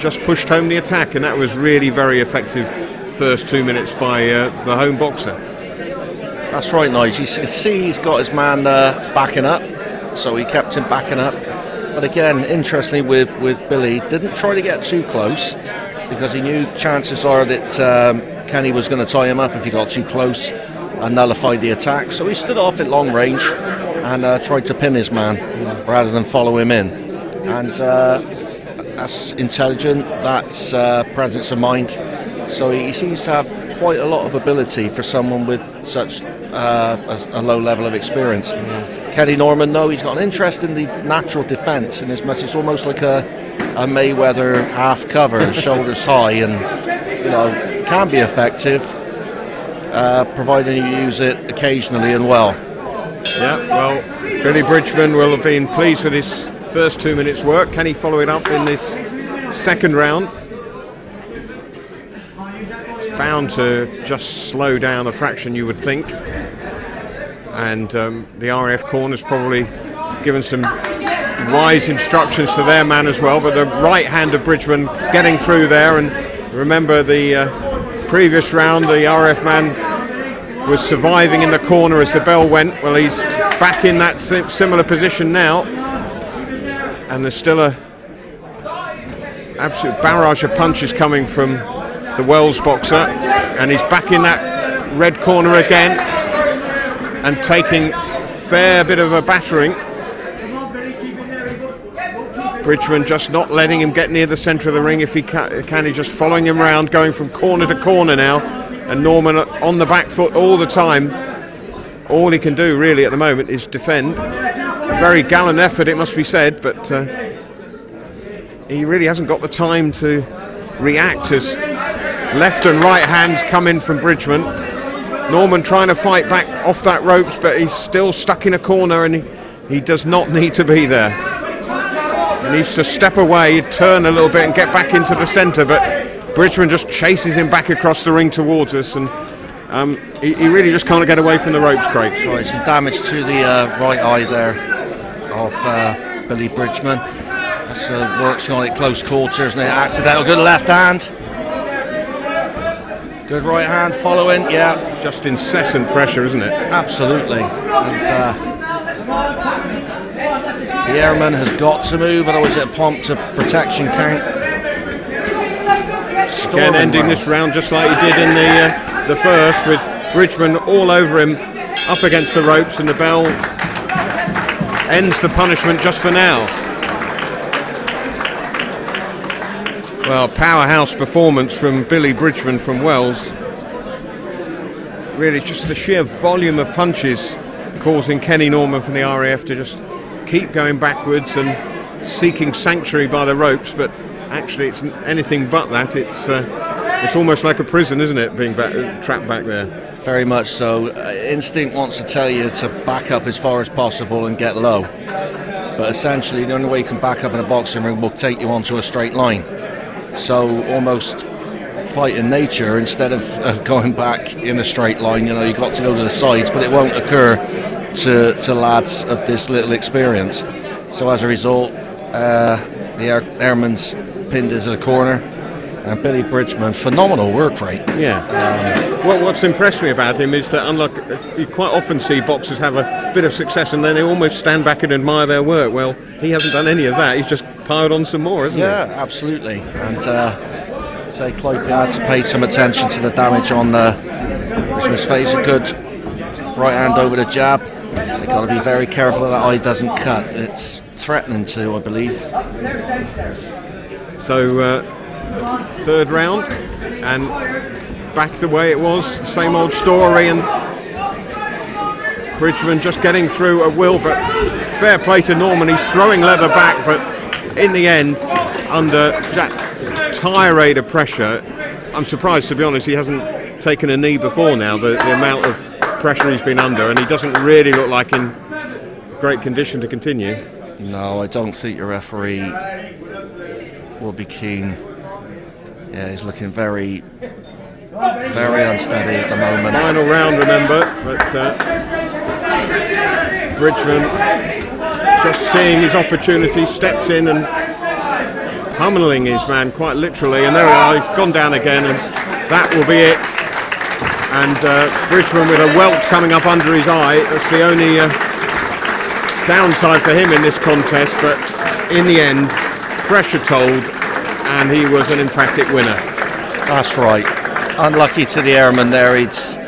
just pushed home the attack, and that was really very effective first two minutes by uh, the home boxer. That's right, Nige. You see he's got his man uh, backing up, so he kept him backing up. But again, interestingly, with, with Billy, didn't try to get too close because he knew chances are that um, Kenny was going to tie him up if he got too close and nullified the attack. So he stood off at long range and uh, tried to pin his man rather than follow him in. And uh, that's intelligent, that's uh, presence of mind. So he seems to have quite a lot of ability for someone with such uh, a, a low level of experience. Kenny Norman, though, he's got an interest in the natural defence, in as much as it's almost like a, a Mayweather half cover, shoulders high, and you know can be effective, uh, providing you use it occasionally and well. Yeah, well, Billy Bridgman will have been pleased with his first two minutes' work. Can he follow it up in this second round? It's bound to just slow down a fraction, you would think. And um, the RAF corner's probably given some wise instructions to their man as well. But the right hand of Bridgman getting through there, and remember the uh, previous round, the RAF man was surviving in the corner as the bell went. Well, he's back in that similar position now, and there's still a absolute barrage of punches coming from the Wells boxer, and he's back in that red corner again, and taking fair bit of a battering. Bridgman just not letting him get near the centre of the ring if he can, can. He's just following him round, going from corner to corner now, and Norman on the back foot all the time. All he can do really at the moment is defend. A very gallant effort, it must be said, but uh, he really hasn't got the time to react as left and right hands come in from Bridgman. Norman trying to fight back off that ropes, but he's still stuck in a corner and he, he does not need to be there. He needs to step away, turn a little bit and get back into the centre, but Bridgman just chases him back across the ring towards us and um, he, he really just can't get away from the ropes, Craig. Sorry, some damage to the uh, right eye there of uh, Billy Bridgman. That's uh, works on it close quarters, and it accidental. Good left hand. Good right hand following. Yeah, just incessant pressure, isn't it? Absolutely. And uh, the airman has got to move, otherwise it'll pump to protection count. Again, ending this round just like he did in the uh, the first, with Bridgman all over him, up against the ropes, and the bell ends the punishment just for now. Well, powerhouse performance from Billy Bridgman from Wells. Really, just the sheer volume of punches causing Kenny Norman from the RAF to just keep going backwards and seeking sanctuary by the ropes, but actually it's anything but that. It's uh, it's almost like a prison, isn't it, being back, trapped back there? Very much so. Uh, instinct wants to tell you to back up as far as possible and get low. But essentially, the only way you can back up in a boxing ring will take you onto a straight line. So almost fight in nature instead of, of going back in a straight line. You know, you've got to go to the sides, but it won't occur to, to lads of this little experience. So as a result, uh, the air, airman's pinned into the corner. And Billy Bridgman, phenomenal work rate. Yeah. Um, well, what's impressed me about him is that, unlike you quite often see boxers have a bit of success and then they almost stand back and admire their work. Well, he hasn't done any of that. He's just piled on some more, hasn't yeah, he? Yeah, absolutely. And uh, say Clive Gadd's paid some attention to the damage on the Bridgman's face. A good right hand over the jab. Got to be very careful that that eye doesn't cut. It's threatening to, I believe. So. Uh, third round, and back the way it was, same old story, and Bridgman just getting through at will, but fair play to Norman, he's throwing leather back, but in the end, under that tirade of pressure, I'm surprised to be honest, he hasn't taken a knee before now, the, the amount of pressure he's been under, and he doesn't really look like in great condition to continue. No, I don't think your referee will be keen yeah, he's looking very, very unsteady at the moment. Final round, remember, but uh, Bridgman just seeing his opportunity, steps in and pummeling his man quite literally, and there we are, he's gone down again, and that will be it. And uh, Bridgman with a welt coming up under his eye, that's the only uh, downside for him in this contest, but in the end, pressure told, and he was an emphatic winner. That's right. Unlucky to the airman there. He's,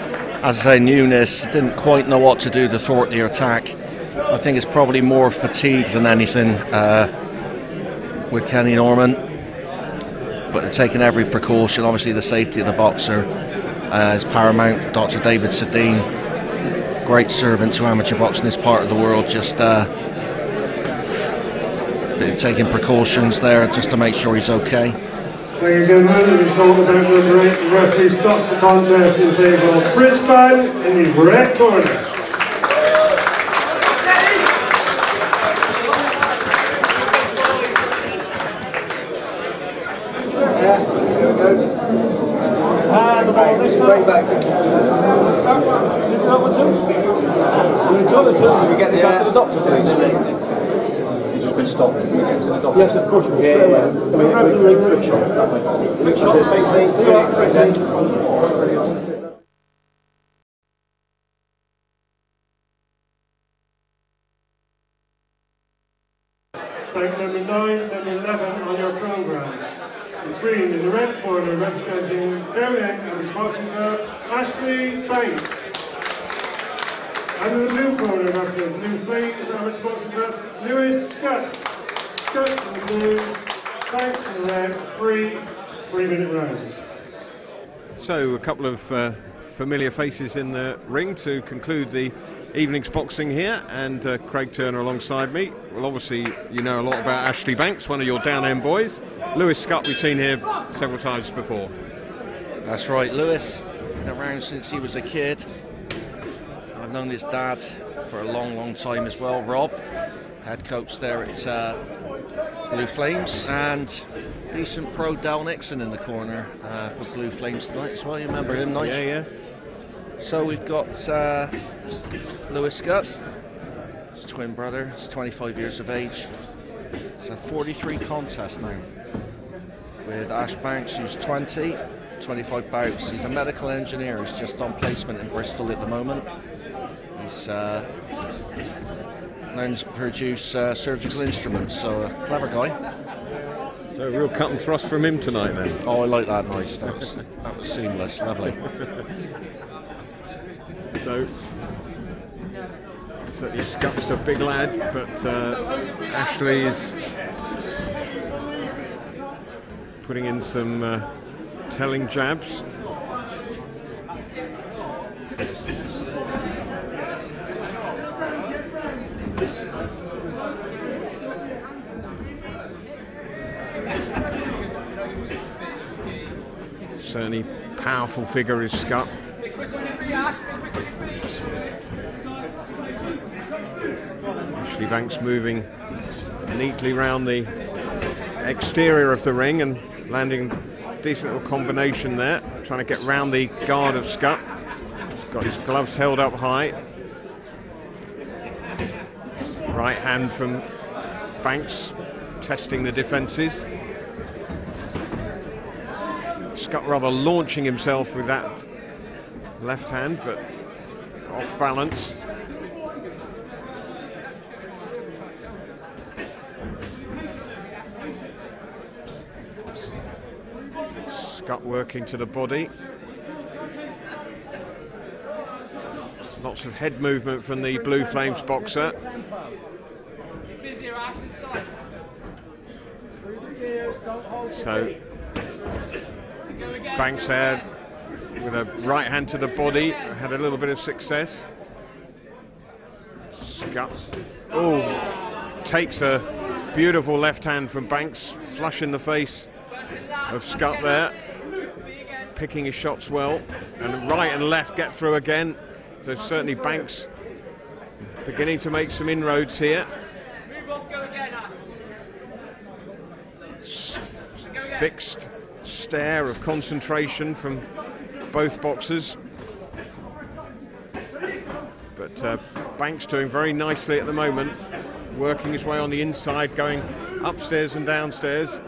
as I say, Nunes didn't quite know what to do to thwart the attack. I think it's probably more fatigue than anything uh, with Kenny Norman. But they're taking every precaution. Obviously, the safety of the boxer uh, is paramount. Dr. David Sedin, great servant to amateur boxing in this part of the world, just uh, taking precautions there just to make sure he's okay. Ladies and gentlemen, the result of the referee stops the contest in favour of Bridgman in the red corner. Straight back. Can we get this back to the doctor, please? stopped to get to the doctor? Yeah, yeah, yeah. I mean. Quick me. Tank number 9, number 11 on your program. The screen in the red corner representing Derek and sponsor Ashley Banks. Under the blue corner representing Blue Flames and sponsor Lewis Scott. Scott from blue, thanks for red, three three-minute rounds. So a couple of uh, familiar faces in the ring to conclude the evening's boxing here, and uh, Craig Turner alongside me. Well, obviously you know a lot about Ashley Banks, one of your down end boys. Lewis Scott, we've seen here several times before. That's right, Lewis, been around since he was a kid. I've known his dad for a long, long time as well, Rob, head coach there at uh, Blue Flames and decent pro Dal Nixon in the corner uh, for Blue Flames tonight as well. You remember him, nice? Yeah, yeah. So we've got uh, Lewis Scott, His twin brother. He's 25 years of age. It's a 43 contest now. With Ash Banks, who's 20, 25 bouts. He's a medical engineer. He's just on placement in Bristol at the moment. He's uh, known to produce uh, surgical instruments, so a clever guy. So a real cut and thrust from him tonight then. Oh, I like that. Nice. That was, that was seamless. Lovely. So certainly Scott's a big lad, but uh, Ashley is putting in some uh, telling jabs. Certainly powerful figure is Scott. Ashley Banks moving neatly round the exterior of the ring and landing decent little combination there, trying to get round the guard of Scott. Got his gloves held up high. Right hand from Banks, testing the defences. Scott rather launching himself with that left hand, but off balance. Scott working to the body. Lots of head movement from the Blue Flames boxer. So Banks there with a right hand to the body, had a little bit of success. Scott, oh, takes a beautiful left hand from Banks, flush in the face of Scott there, picking his shots well, and right and left get through again. So certainly Banks beginning to make some inroads here. Fixed stare of concentration from both boxers. But uh, Banks doing very nicely at the moment, working his way on the inside, going upstairs and downstairs.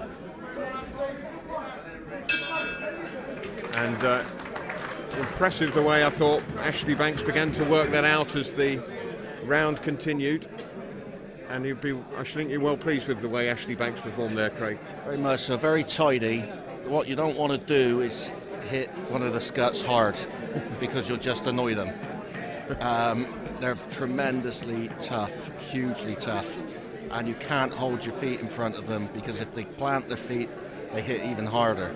And uh, impressive the way I thought Ashley Banks began to work that out as the round continued. And you'd be, I think you're well pleased with the way Ashley Banks performed there, Craig. Very much so, very tidy. What you don't want to do is hit one of the Scotts hard because you'll just annoy them. Um, they're tremendously tough, hugely tough, and you can't hold your feet in front of them because if they plant their feet, they hit even harder.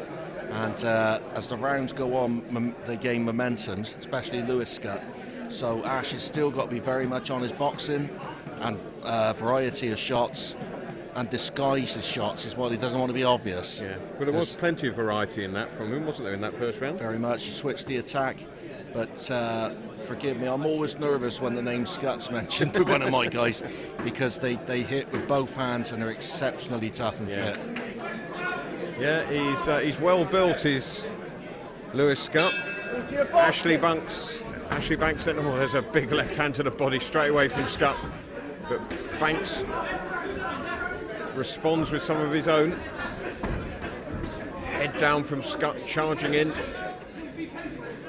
And uh, as the rounds go on, they gain momentum, especially Lewis Scott. So Ash has still got to be very much on his boxing and uh, variety of shots and disguise his shots as well. he doesn't want to be obvious. Yeah, well, there was plenty of variety in that from him, wasn't there, in that first round? Very much. He switched the attack, but uh, forgive me, I'm always nervous when the name Scott's mentioned for one of my guys because they, they hit with both hands and are exceptionally tough and Yeah. fit. Yeah, he's uh, he's well built. Is Lewis Scott? Ashley Banks. Ashley Banks. Oh, there's a big left hand to the body straight away from Scott, but Banks responds with some of his own. Head down from Scott, charging in,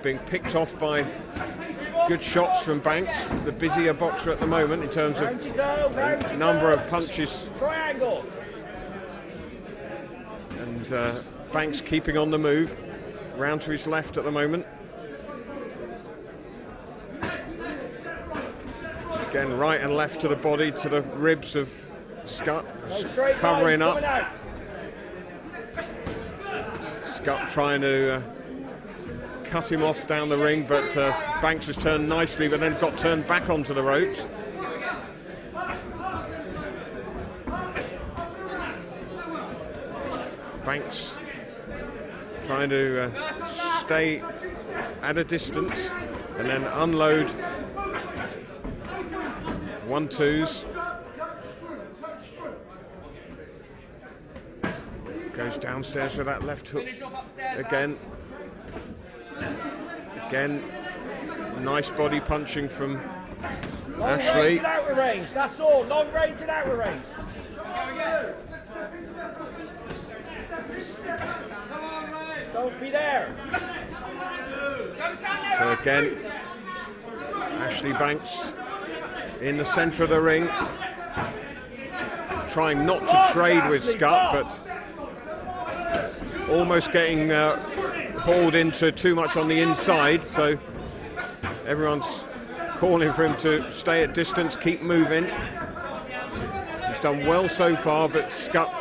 being picked off by good shots from Banks, the busier boxer at the moment in terms of number of punches Triangle. and uh, Banks keeping on the move. Round to his left at the moment. Again, right and left to the body, to the ribs of Scott, covering up. Scott trying to uh, cut him off down the ring, but uh, Banks has turned nicely, but then got turned back onto the ropes. Banks trying to uh, stay at a distance and then unload one twos. Goes downstairs with that left hook again. Again, nice body punching from Long Ashley. range and outer range. That's all. Long range and outer range. Don't be there. So again, Ashley Banks in the centre of the ring, trying not to trade with Scott, but almost getting uh, hauled into too much on the inside. So everyone's calling for him to stay at distance, keep moving. He's done well so far, but Scott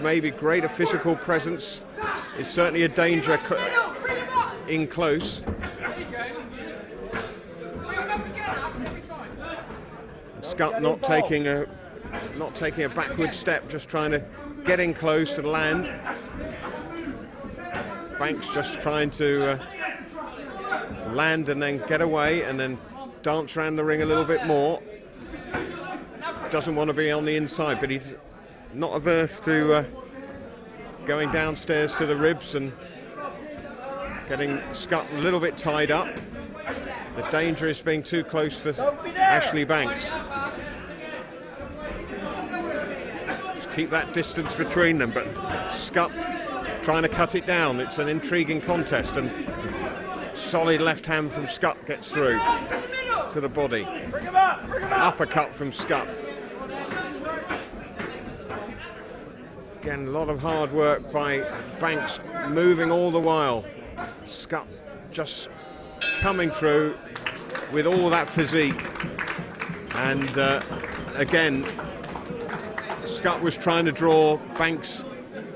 maybe greater physical presence is certainly a danger in close. Scott not taking a not taking a backward step, just trying to get in close and land. Banks just trying to uh, land and then get away and then dance around the ring a little bit more. Doesn't want to be on the inside, but he's not averse to uh, going downstairs to the ribs and getting Scott a little bit tied up. The danger is being too close for Ashley Banks. Just keep that distance between them, but Scott trying to cut it down. It's an intriguing contest, and solid left hand from Scott gets through to the body. Bring him up. Uppercut from Scott. Again, a lot of hard work by Banks, moving all the while. Scott just coming through with all that physique. And uh, again, Scott was trying to draw Banks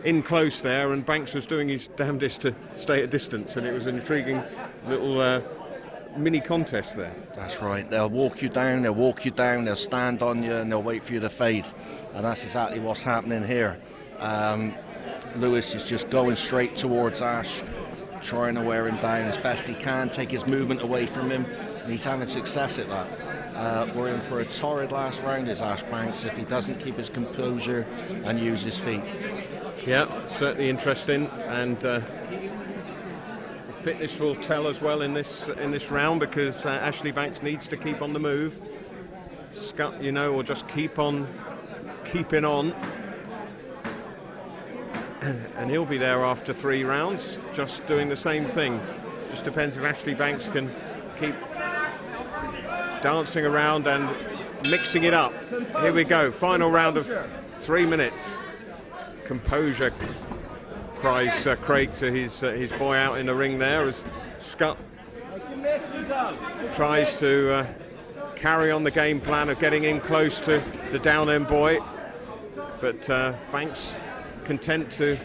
in close there, and Banks was doing his damnedest to stay at distance, and it was an intriguing little uh, mini contest there. That's right. They'll walk you down, they'll walk you down, they'll stand on you, and they'll wait for you to fade. And that's exactly what's happening here. Um, Lewis is just going straight towards Ash, trying to wear him down as best he can, take his movement away from him, and he's having success at that. Uh, we're in for a torrid last round as Ash Banks if he doesn't keep his composure and use his feet. Yeah, certainly interesting, and uh, fitness will tell as well in this in this round because uh, Ashley Banks needs to keep on the move. Scott, you know, will just keep on keeping on, and he'll be there after three rounds, just doing the same thing. Just depends if Ashley Banks can keep dancing around and mixing it up. Here we go, final round of three minutes composure, cries uh, Craig to his uh, his boy out in the ring there as Scott tries to uh, carry on the game plan of getting in close to the Downend boy, but uh, Banks content to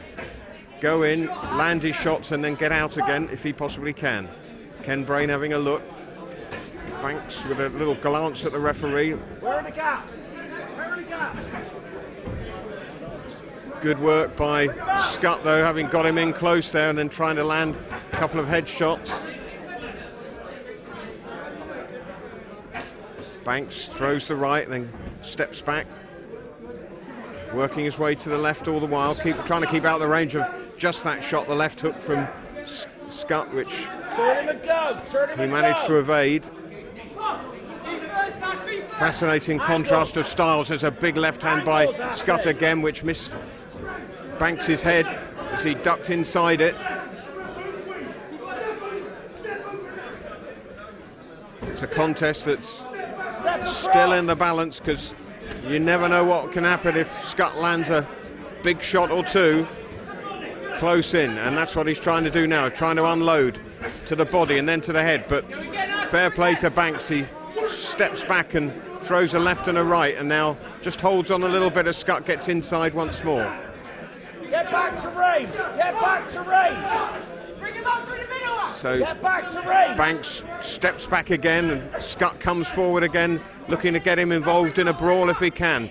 go in, land his shots, and then get out again if he possibly can. Ken Brain having a look. Banks with a little glance at the referee, Where are the gaps? Where are the gaps? Good work by Scott, though, having got him in close there and then trying to land a couple of head shots. Banks throws the right, then steps back, working his way to the left all the while, keep trying to keep out the range of just that shot, the left hook from Scott, which Turn him and go. Turn him he managed to evade. Fascinating contrast of styles. There's a big left hand by Scott again, which missed Banks's head as he ducked inside it. It's a contest that's still in the balance because you never know what can happen if Scott lands a big shot or two close in, and that's what he's trying to do now, trying to unload to the body and then to the head. But fair play to Banks, he steps back and throws a left and a right, and now just holds on a little bit as Scott gets inside once more. Get back to range. Get back to range. Bring him up through the middle. So Get back to range. Banks steps back again, and Scott comes forward again, looking to get him involved in a brawl if he can.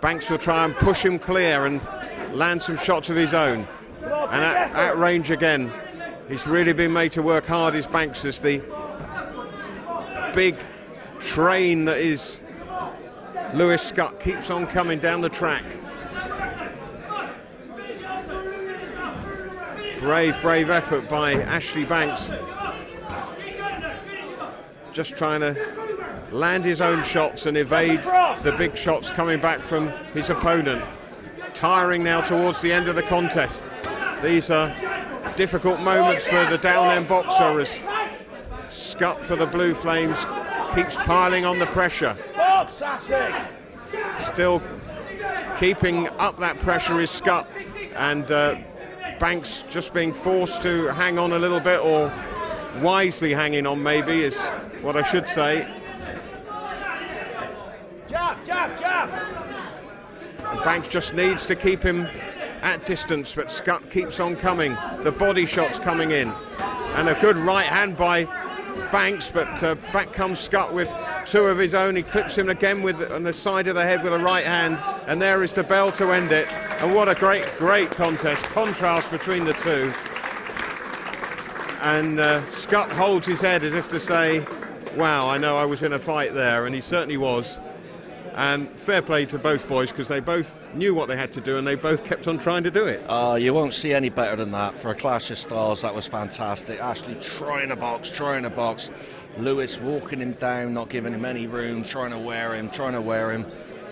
Banks will try and push him clear and land some shots of his own. And at, at range again, he's really been made to work hard. his Banks as the big train that is Lewis Scott keeps on coming down the track. Brave, brave effort by Ashley Banks. Just trying to land his own shots and evade the big shots coming back from his opponent. Tiring now towards the end of the contest. These are difficult moments for the Downend boxer as Scott for the Blue Flames keeps piling on the pressure. Box, that's it. Still keeping up that pressure is Scott and uh, Banks just being forced to hang on a little bit or wisely hanging on maybe is what I should say. Jab, jab, jab. And Banks just needs to keep him at distance, but Scott keeps on coming. The body shots coming in. And a good right hand by Banks, but uh, back comes Scott with two of his own. He clips him again with on the side of the head with a right hand, and there is the bell to end it. And what a great, great contest. Contrast between the two. And uh, Scott holds his head as if to say, wow, I know I was in a fight there, and he certainly was. And fair play to both boys because they both knew what they had to do and they both kept on trying to do it. Uh, you won't see any better than that. For a clash of stars, that was fantastic. Ashley trying a box, trying a box. Lewis walking him down, not giving him any room, trying to wear him, trying to wear him.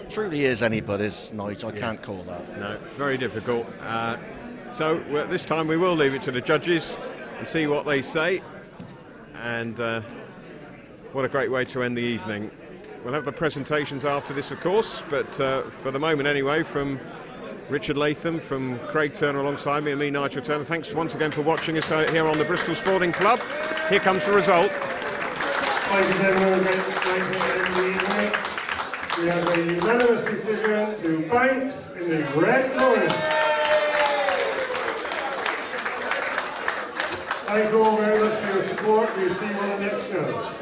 Truly is anybody's, Nigel. I can't call that. No, very difficult. Uh, so well, this time we will leave it to the judges and see what they say. And uh, what a great way to end the evening. We'll have the presentations after this, of course, but uh, for the moment, anyway, from Richard Latham, from Craig Turner alongside me, and me, Nigel Turner. Thanks once again for watching us uh, here on the Bristol Sporting Club. Here comes the result. We have a unanimous decision to Banks in the red corner. Thank you all very much for your support. We'll see you on the next show.